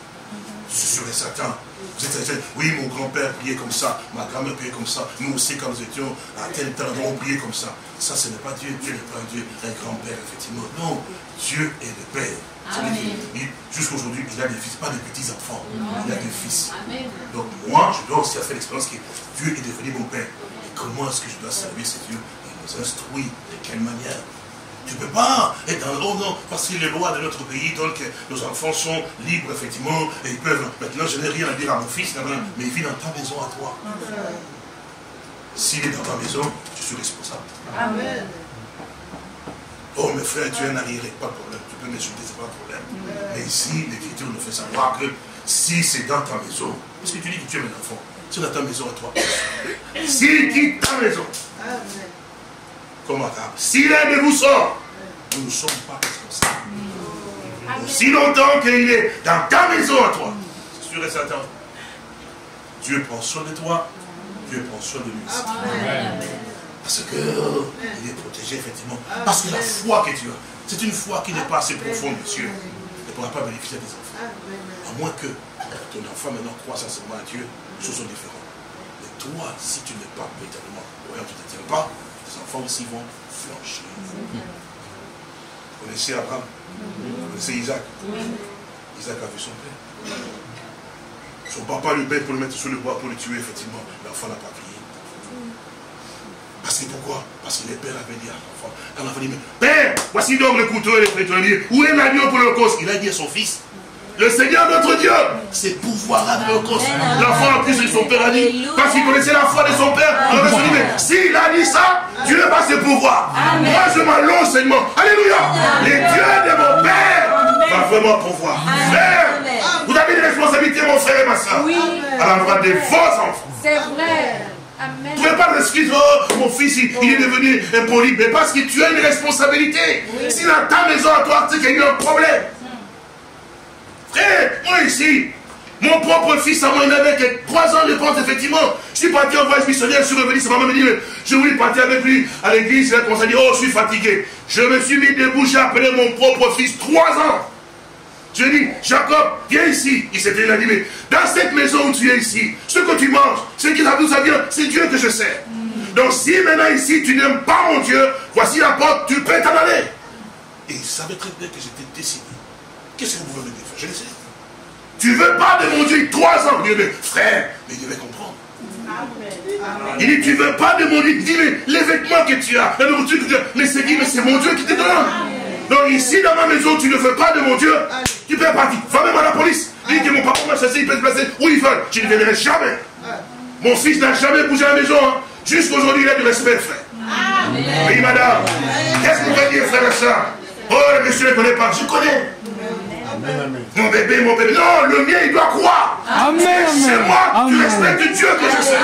C'est sûr et certain. Vous êtes, oui, mon grand-père priait comme ça, ma grand-mère priait comme ça, nous aussi quand nous étions à tel temps, on priait comme ça. Ça, ce n'est pas Dieu. Dieu n'est pas un Dieu, un grand-père, effectivement. Non, Dieu est le Père. Jusqu'aujourd'hui, il a des fils, pas des petits-enfants. Il a des fils. Donc moi, je dois aussi faire l'expérience que Dieu est devenu mon Père. Et comment est-ce que je dois servir ce Dieu? Il nous instruit. De quelle manière? Tu ne peux pas être dans oh non, parce que les lois de notre pays, donc nos enfants sont libres, effectivement, et ils peuvent. Maintenant, je n'ai rien à dire à mon fils, mais il vit dans ta maison à toi. S'il est dans ta maison, je suis responsable. Amen. Oh, mes frères, tu es un arriéré, pas de problème. Tu peux m'insulter, ce n'est pas de problème. Mais ici, l'Écriture nous fait savoir que si c'est dans ta maison, parce que tu dis que tu es mon enfant, c'est dans ta maison à toi. S'il quitte ta maison, comment Si l'un de vous sort, nous ne sommes pas responsables. Si longtemps qu'il est dans ta maison à toi, c'est sûr et certain. Dieu prend soin de toi, Dieu prend soin de lui. Parce que il est protégé, effectivement. Parce que la foi que tu as, c'est une foi qui n'est pas assez profonde, monsieur. Elle ne pourra pas bénéficier des enfants. À moins que ton enfant maintenant croit sincèrement à Dieu, les choses sont différentes. Mais toi, si tu n'es pas véritablement tu ne te tiens pas, enfants aussi vont flancher. Vous connaissez Abraham? Vous connaissez Isaac? Isaac a vu son père. Son papa lui met pour le mettre sur le bois pour le tuer, effectivement. L'enfant n'a pas crié. Parce que pourquoi? Parce que le père avait dit à l'enfant, quand l'enfant dit, Père, voici donc le couteau et le pétrolier. Où est l'agneau pour le cause Il a dit à son fils, le Seigneur notre Dieu, c'est pouvoir à l'Holocauste. L'enfant a ce que son père a dit, parce qu'il connaissait la foi de son père. Alors il se dit, mais s'il a dit ça, Dieu va se pouvoir. Moi, je m'allonge seulement. Alléluia. Les dieux de mon père va vraiment pouvoir. Frère, vous avez une responsabilité, mon frère et ma soeur, à l'endroit de vos enfants. C'est vrai. Amen. Vous ne pouvez pas m'excuser, oh, mon fils, il, est devenu impoli, mais parce que tu as une responsabilité. Si dans ta maison à toi, tu sais qu'il y a eu un problème, Frère, moi ici, mon propre fils à moi, il n'avait que 3 ans de compte, effectivement. Je suis parti en voyage missionnaire, je suis revenu, sa maman me dit, je voulais partir avec lui à l'église, il a commencé à dire, oh, je suis fatigué. Je me suis mis debout, j'ai appelé mon propre fils, 3 ans. Je lui ai dit, Jacob, viens ici. Il s'était dit, mais dans cette maison où tu es ici, ce que tu manges, ce qui d'où ça vient, c'est Dieu que je sers. Donc si maintenant ici tu n'aimes pas mon Dieu, voici la porte, tu peux t'en aller. Et il savait très bien que j'étais décidé. Qu'est-ce que vous voulez dire? Je le sais. Tu ne veux pas de mon Dieu trois ans. Mais frère, mais il devait comprendre. Il dit, tu ne veux pas de mon Dieu. Il dit, mais les vêtements que tu as, la nourriture que tu as, mais c'est mais c'est mon Dieu qui te donne. Donc ici, dans ma maison, tu ne veux pas de mon Dieu, tu peux partir. Va même à la police. Dis que mon papa m'a chassé, il peut se placer où il veut. Tu ne viendrai jamais. Mon fils n'a jamais bougé à la maison. Hein. Jusqu'aujourd'hui, il a du respect, frère. Oui, madame. Qu'est-ce que vous voulez dire, frère et soeur Oh, le monsieur ne connaît pas. Je connais. Mon bébé, mon bébé. Non, le mien, il doit croire. C'est moi, tu respectes Dieu que je sais.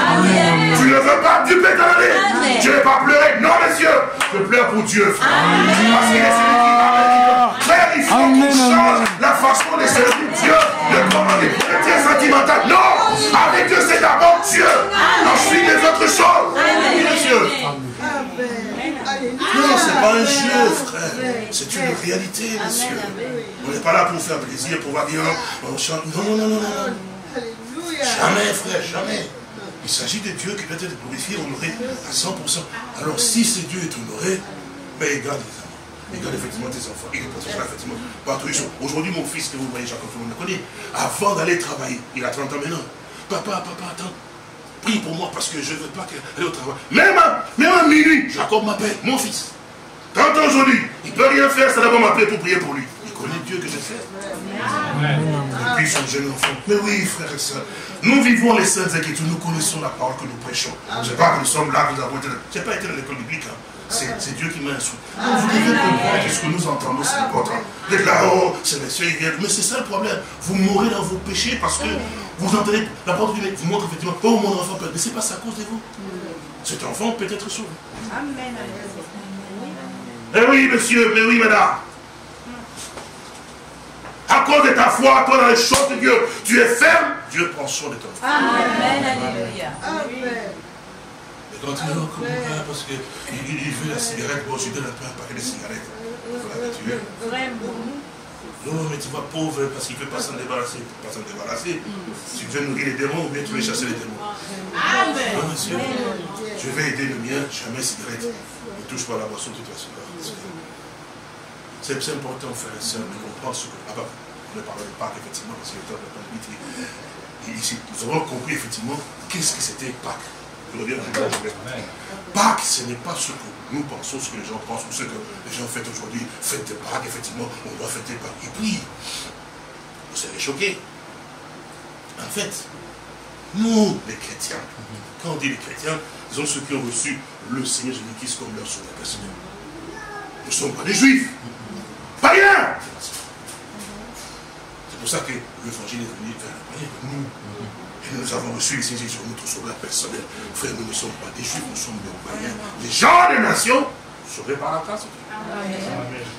Tu ne veux pas, tu peux t'en aller. Tu ne veux pas pleurer. Non, monsieur, je pleure pour Dieu, frère. Parce qu'il est celui qui va Frère, il faut qu'on change la façon de servir Dieu, de commander. Le Dieu sentimental. Non, avec Dieu, c'est d'abord Dieu. Ensuite, les autres choses. Oui, monsieur. Non, ce n'est pas un jeu, frère. C'est une réalité, monsieur. On n'est pas là pour faire plaisir, pour voir dire, on chante. Non, non, non, non, non. Jamais, frère, jamais. Il s'agit de Dieu qui peut être glorifié, honoré à 100%. Alors, si ce Dieu est honoré, ben, il garde les amants. Il garde effectivement tes enfants. Il est protégera effectivement par tous les jours. Aujourd'hui, mon fils, que vous voyez, le monde le connaît, avant d'aller travailler, il a 30 ans maintenant. Papa, papa, attends. Prie pour moi parce que je ne veux pas qu'elle aille au travail. Même à, même à minuit, Jacob m'appelle, mon fils. Tant aujourd'hui, il ne peut rien faire, ça d'abord m'appeler pour prier pour lui. Il connaît Dieu que je sais. Et puis son jeune enfant. Mais oui, frères et sœurs, nous vivons les saintes Écritures, nous connaissons la parole que nous prêchons. Je ne pas que nous sommes là, nous avons été là. Je n'ai pas été dans l'école biblique. Hein. C'est Dieu qui m'a instruit. Vous devez comprendre que ce que nous entendons, c'est important. Vous êtes là, oh, c'est messieurs, ils viennent. Mais c'est ça le problème. Vous mourrez dans vos péchés parce que vous entendez la porte du nez, vous montre effectivement, oh mon enfant peut. Mais ce n'est pas ça à cause de vous. Cet enfant peut être sauvé. Amen. Eh oui, monsieur, mais oui, madame. À cause de ta foi, toi dans les choses de Dieu, tu es ferme, Dieu prend soin de toi. Amen, alléluia. Amen. Et quand tu dis, comment parce qu'il il veut la cigarette, bon, je donne un peu un paquet de cigarettes. Voilà, tu es. Vraiment. Non, mais tu vas pauvre parce qu'il ne peut pas s'en débarrasser. Il ne peut pas s'en débarrasser. Tu veux nourrir les démons ou bien tu veux chasser les démons. Amen. Non, monsieur. Je vais aider le mien, jamais cigarette. Ne touche pas la boisson de toute façon. C'est important, frère et soeur, de comprendre ce que. Ah bah, on ne parle pas effectivement, parce que le temps de la pandémie. Ici, nous avons compris effectivement qu'est-ce que c'était Pâques. Pâques, ce n'est pas ce que nous pensons, ce que les gens pensent, ou ce que les gens fêtent aujourd'hui. Fête de Pâques, effectivement, on doit fêter Pâques. Et puis, vous serez choqués. En fait, nous, les chrétiens, quand on dit les chrétiens, disons ceux qui ont reçu le Seigneur Jésus-Christ comme leur sauveur personnel. Nous ne sommes pas des juifs. Pas rien pour ça que l'évangile est venu vers nous. Et nous avons reçu ici sur notre sauveur personnel. Frère, nous ne sommes pas des juifs, nous sommes des païens. Les gens des nations sauvés par la grâce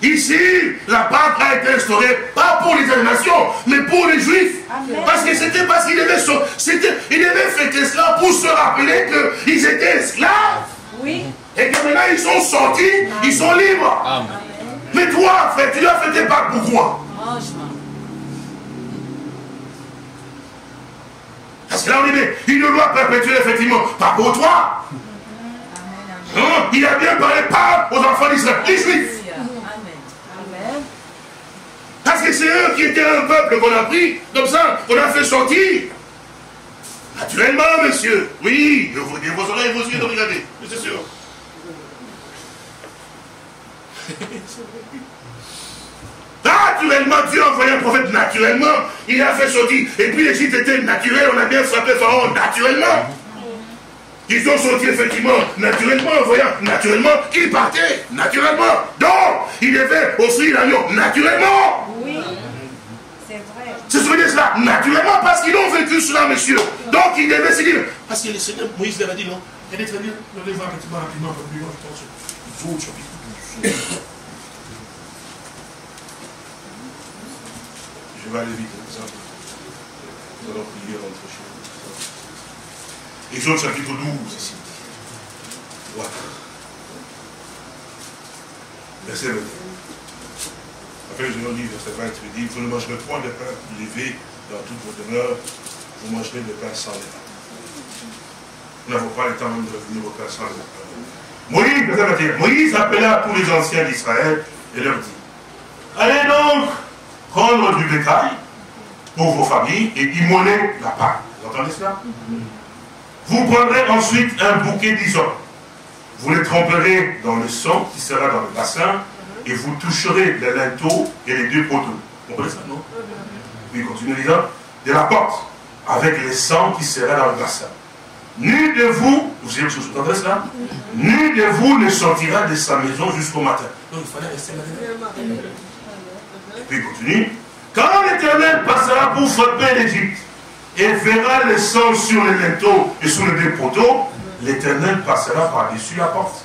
Ici, la Pâque a été instaurée pas pour les nations, mais pour les juifs. Parce que c'était parce qu'ils devaient, ils devaient fêter cela pour se rappeler qu'ils étaient esclaves. Oui. Et que maintenant ils sont sortis, ils sont libres. Mais toi, frère, tu as fait tes pas pourquoi Parce que là, on dit, mais une loi perpétuelle, effectivement, pas pour toi. Non, il a bien parlé pas aux enfants d'Israël, les Juifs. Parce que c'est eux qui étaient un peuple qu'on a pris, comme ça, qu'on a fait sortir. Naturellement, monsieur. Oui, vous vos oreilles, vos yeux de regarder, c'est sûr. <laughs> Naturellement, Dieu a envoyé un prophète naturellement. Il a fait sortir. Et puis l'Égypte était naturel. On a bien frappé Pharaon naturellement. Ils ont sorti effectivement naturellement, en voyant naturellement qu'ils partaient naturellement. Donc, il devait aussi l'agneau naturellement. Oui, c'est vrai. C'est ce que dire cela naturellement parce qu'ils ont vécu cela, monsieur. Donc, il devait se dire. Parce que le Seigneur Moïse l'avait dit, non Il est très bien. Nous allons voir effectivement rapidement, rapidement, je pense. Ils chapitre Je vais aller vite, ça. Nous allons prier entre chez. Exode chapitre 12, ici. Voilà. Verset 21. Après, je lire verset 20, il dit, vous ne mangerez point de pain levé dans toute votre demeure, vous mangerez de pain sans levain. Nous n'avons pas le temps même de revenir au pain sans levain. Moïse, verset 21. Moïse appela tous les anciens d'Israël et leur dit, allez donc prendre du bétail pour vos familles et immoler la Pâque. Vous entendez cela? Vous prendrez ensuite un bouquet d'isop. Vous les tremperez dans le sang qui sera dans le bassin et vous toucherez les linteaux et les deux poteaux. Vous comprenez ça, non Puis continue disant, de la porte avec le sang qui sera dans le bassin. Nul de vous, vous entendez cela? Nul de vous ne sortira de sa maison jusqu'au matin. Donc il fallait rester matin. Et puis il continue. Quand l'Éternel passera pour frapper l'Égypte et verra le sang sur les linteaux et sur les deux poteaux, l'Éternel passera par-dessus la porte.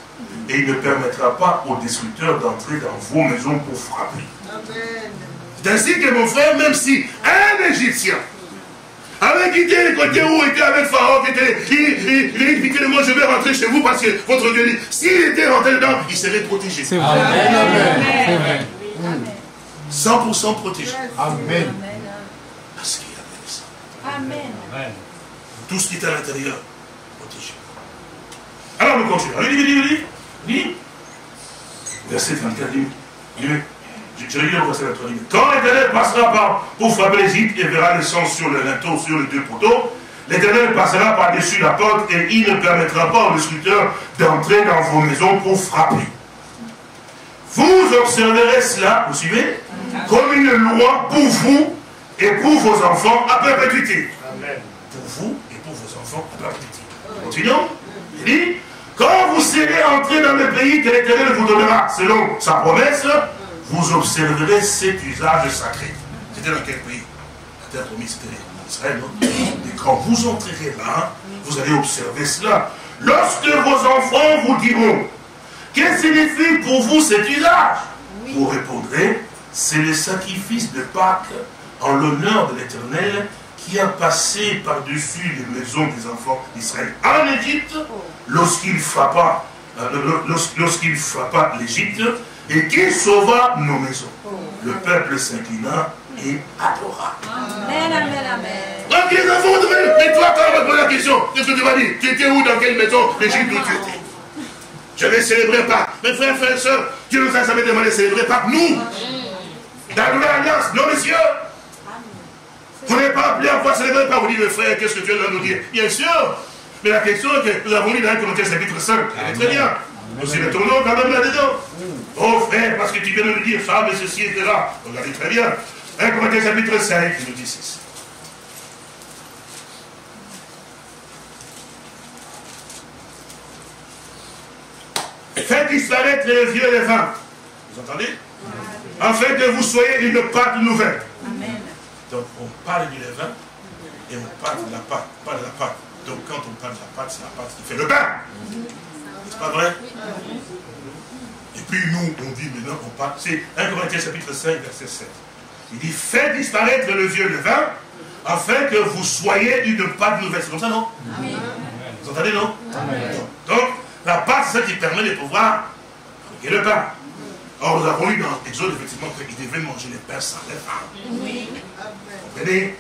Et il ne permettra pas aux destructeurs d'entrer dans vos maisons pour frapper. C'est ainsi que mon frère, même si un Égyptien avait quitté le côté où il était avec Pharaon, qui était, il, il, il, moi je vais rentrer chez vous parce que votre Dieu dit, s'il était rentré dedans, il serait protégé. C'est vrai. Amen. C'est vrai. 100% protégé. Amen. Parce qu'il avait le sang. Amen. Tout ce qui est à l'intérieur, protégé. Alors nous continuons. Allez, lis, lis, lis. Lis. Verset 34, lis. Lis. Je lis le verset 34. Quand l'Éternel passera par pour frapper l'Égypte et verra le sang sur le linteau, sur les deux poteaux, l'Éternel passera par-dessus la porte et il ne permettra pas aux destructeurs d'entrer dans vos maisons pour frapper. Vous observerez cela, vous suivez? Comme une loi pour vous et pour vos enfants à perpétuité. Pour vous et pour vos enfants à perpétuité. Continuons. Il dit, quand vous serez entrés dans le pays que l'Éternel vous donnera selon sa promesse, vous observerez cet usage sacré. C'était dans quel pays? La terre promise, c'était Israël, non? Et quand vous entrerez là, vous allez observer cela. Lorsque vos enfants vous diront, que signifie pour vous cet usage? Vous répondrez, c'est le sacrifice de Pâques en l'honneur de l'Éternel qui a passé par-dessus les maisons des enfants d'Israël en Égypte lorsqu'il frappa, euh, lorsqu'il frappa l'Égypte et qui sauva nos maisons. Le peuple s'inclina et adora. Amen, amen, amen. Donc les enfants de mais toi quand on va poser la question, qu'est-ce que tu vas dire? Tu étais où, dans quelle maison? L'Égypte où tu étais je vais célébrer Pâques. Mes frères, frères et sœurs, Dieu nous a jamais demandé de célébrer Pâques. Nous, dans la nouvelle alliance, non, messieurs. Vous n'êtes pas appelé à pouvoir célébrer Pâques. Vous dites, mes frères, qu'est-ce que Dieu doit nous dire? Bien sûr. Mais la question est que nous avons lu dans 1 Corinthiens chapitre 5. Elle est très bien. Nous y retournons quand même là-dedans. Oh frère, parce que tu viens de nous dire ça, mais ceci et là. Regardez très bien. 1 Corinthiens chapitre 5, il nous dit ceci. Faites disparaître les vieux levains. Vous entendez? Afin que vous soyez une pâte nouvelle. Amen. Donc on parle du levain et on parle de la pâte. Pas de la pâte. Donc quand on parle de la pâte, c'est la pâte qui fait le pain. C'est pas vrai? Et puis nous, on dit maintenant, on parle. C'est 1 Corinthiens chapitre 5, verset 7. Il dit Faites disparaître le vieux levain afin que vous soyez une pâte nouvelle. C'est comme ça, non? Oui. Vous entendez, non? Amen. Donc, La pâte, c'est ça qui permet de pouvoir fabriquer le pain. Or, nous avons lu dans Exode, effectivement, qu'il devait manger les pains sans levain. Oui. Vous comprenez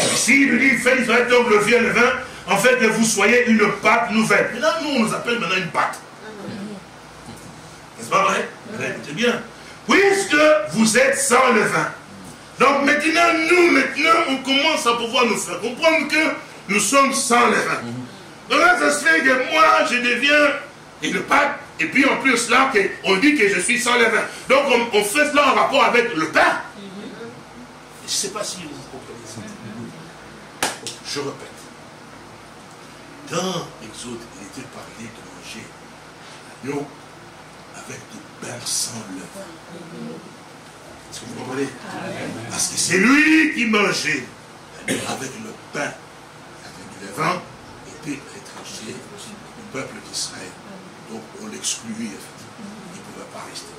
Ici, il dit, faites Israël donc le vieux levain, en fait que vous soyez une pâte nouvelle. Mais là, nous, on nous appelle maintenant une pâte. N'est-ce pas vrai? Écoutez bien. Puisque vous êtes sans levain. Donc maintenant, nous, maintenant, on commence à pouvoir nous faire comprendre que nous sommes sans levain. Donc là, ça se fait que moi, je deviens une pâte, et puis en plus là, on dit que je suis sans levain. Donc on, fait cela en rapport avec le pain. Je ne sais pas si vous comprenez ça. Je répète. Dans l'Exode, il était parlé de manger l'agneau avec du pain sans levain. Est-ce que vous comprenez? Parce que c'est lui qui mangeait avec le pain, avec le levain, était étranger du peuple d'Israël. Donc on l'excluait, effectivement. Il ne pouvait pas rester.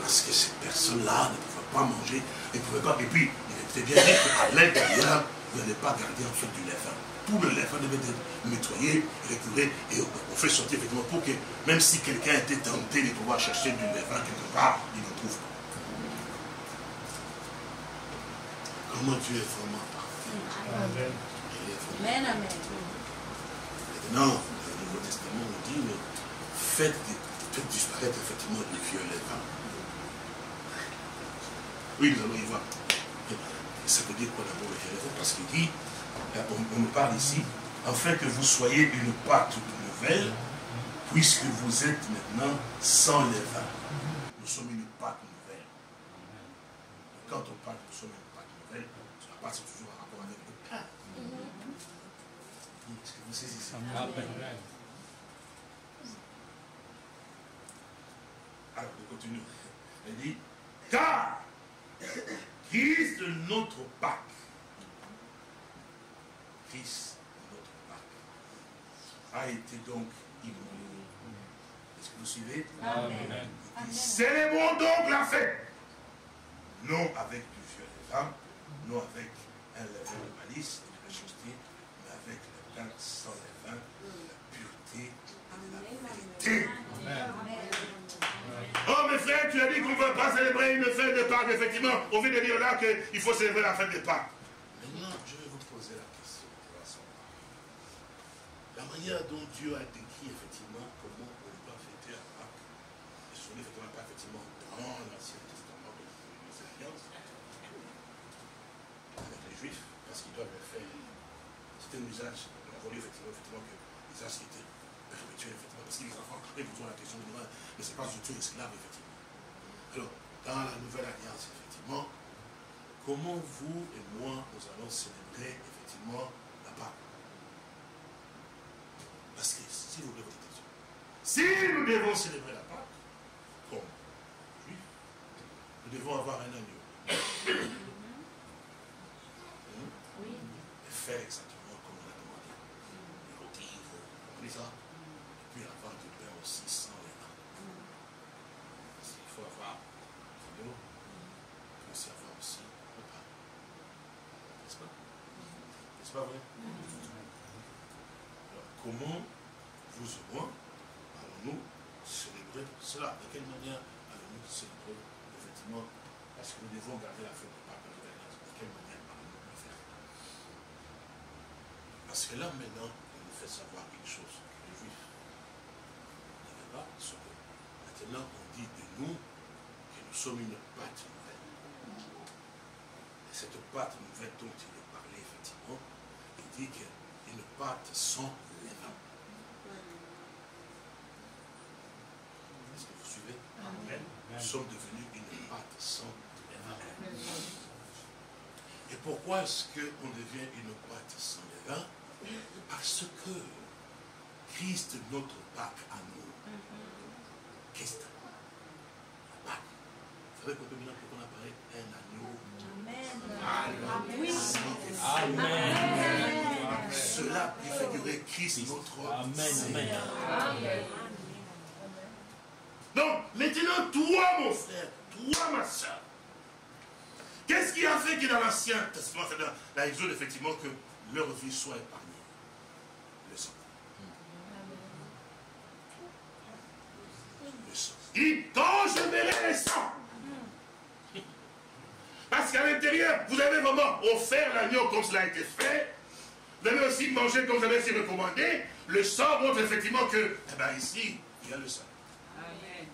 Parce que ces personnes-là ne pouvaient pas manger, ne pouvaient pas. Et puis, il était bien dit qu'à l'intérieur, il n'allait pas garder en fait du levain tout le lèvre devait être nettoyé, récuré, et on fait sortir effectivement pour que, même si quelqu'un était tenté de pouvoir chercher du levain quelque part, il ne trouve pas. Comment Dieu est vraiment parfait. Amen. Amen. Amen. Maintenant, Nouveau Testament nous dit, mais faites, faites disparaître effectivement le vieux levain. Oui, nous allons y voir. Ça veut dire quoi d'abord le vieux Parce qu'il dit, on, nous parle ici, afin que vous soyez une pâte nouvelle, puisque vous êtes maintenant sans levain. Nous sommes une pâte nouvelle. Quand on parle que nous sommes une pâte nouvelle, la pâte c'est toujours en rapport avec le pain. Est-ce que vous saisissez on continue. Elle dit, car Christ notre Pâque Christ, notre Pâque, a été donc immolé. Est-ce que vous suivez? Amen. Célébrons donc la fête. Non avec du vieux levain, non avec un levain de malice et de méchanceté, mais avec le pain sans levain, la pureté et la vérité. Oh mes frères, tu as dit qu'on ne veut pas célébrer une fête de Pâques, effectivement. On vient de dire là qu'il faut célébrer la fête de Pâques. manière dont Dieu a décrit effectivement comment on doit fêter la Pâque, et ce effectivement pas effectivement dans l'Ancien Testament de les alliances avec les Juifs, parce qu'ils doivent le faire. C'était un usage, on a voulu effectivement, effectivement que l'usage était perpétuel, effectivement, parce que ils ont la question de mais ce n'est pas du tout esclave, effectivement. Alors, dans la nouvelle alliance, effectivement, comment vous et moi, nous allons célébrer effectivement la Pâque? Parce que, si vous voulez votre attention, si nous devons célébrer la Pâque, comme nous devons avoir un agneau. <coughs> Et faire exactement comme on a demandé. Les rôtis, vous comprenez ça Et puis avoir du pain aussi sans les mains. Il faut avoir l'agneau, il faut aussi avoir aussi le pain. N'est-ce pas N'est-ce pas vrai comment vous et moi allons-nous célébrer cela? De quelle manière allons-nous célébrer effectivement Parce que nous devons garder la fête de Pâques de De quelle manière allons-nous le faire? Parce que là maintenant, on nous fait savoir quelque chose. Les Juifs pas maintenant on dit de nous que nous sommes une pâte nouvelle. Et cette pâte nouvelle dont il est parlé effectivement, qu'une pâte sans est-ce que vous suivez? Nous sommes devenus une pâte sans levain. Et pourquoi est-ce qu'on devient une pâte sans levain Parce que Christ, notre Pâque à nous, Christ, la Pâque. Vous savez qu'on qu'on apparaît un agneau. Amen. Amen. Cela préfigurait Christ notre Amen. Amen. Donc, maintenant, toi, mon frère, toi, ma soeur, qu'est-ce qui a fait que dans l'Ancien Testament, c'est dans l'Exode, effectivement, que leur vie soit épargnée? Le sang. Le sang. Il, quand je verrai le sang, parce qu'à l'intérieur, vous avez vraiment offert l'agneau comme cela a été fait, vous avez aussi mangé comme vous avez été recommandé. Le sang montre effectivement que, eh bien ici, il y a le sang. Amen.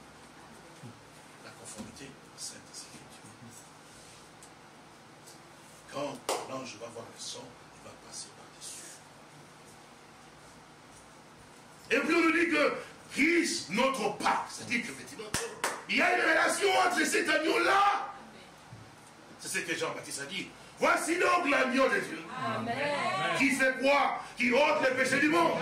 La conformité sainte Quand l'ange va voir le sang, il va passer par-dessus. Et puis on nous dit que Christ, notre Pâque, c'est-à-dire qu'effectivement, il y a une relation entre cet agneau-là. C'est ce que Jean-Baptiste a dit. Voici donc l'agneau de Dieu. Amen. Qui fait quoi Qui ôte les péchés du monde.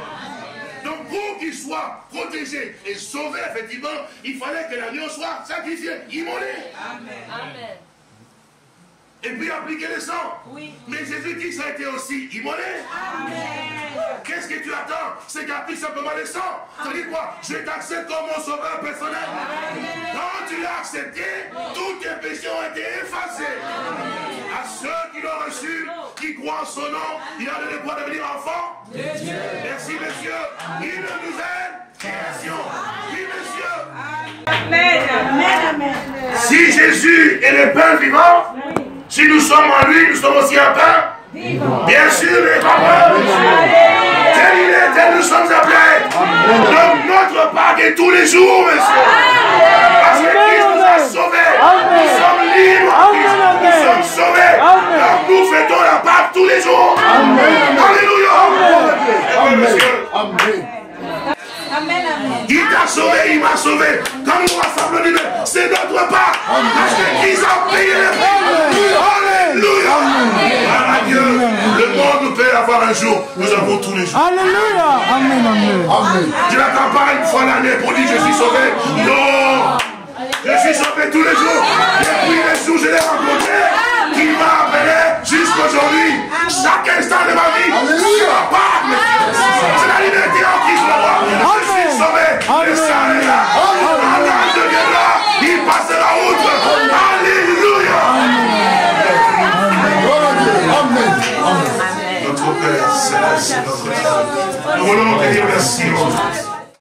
Donc pour qu'il soit protégé et sauvé, effectivement, il fallait que l'agneau soit sacrifié, immolé. Amen. Amen et puis appliquer le sang. Oui. Mais Jésus-Christ a été aussi immolé. Qu'est-ce que tu attends? C'est qu'applique simplement le sang. Ça dit quoi? Je t'accepte comme mon sauveur personnel. Quand tu l'as accepté, tous tes péchés ont été effacés. À ceux qui l'ont reçu, qui croient en son nom, il a le droit de devenir enfant. Merci, monsieur. Une nouvelle création. Oui, monsieur. Amen. Amen. Amen. Si Jésus est le pain vivant, si nous sommes en lui, nous sommes aussi un pain. Bien sûr, les papas. Tel il est, tel nous sommes appelés. Donc notre Pâque est tous les jours, monsieur. Parce que Christ nous a sauvés. Nous sommes libres. Nous sommes sauvés. Donc nous faisons la Pâque tous les jours. Alléluia. Amen. Amen, Il t'a sauvé, il m'a sauvé. Comme nous rassemblons, c'est notre part. Parce qu'ils ont payé le prix. Alléluia. Dieu, le monde peut avoir un jour. Nous avons tous les jours. Alléluia. Amen, amen. Tu n'attends pas une fois l'année pour dire je suis sauvé. Non. Je suis sauvé tous les jours. Depuis les jours, je l'ai rencontré. Qui m'a appelé jusqu'aujourd'hui. Chaque instant de ma vie. Je C'est la liberté en Christ. Je suis sauvé. Le est là. Alléluia. Notre Père. Nous voulons te dire merci, mon Dieu.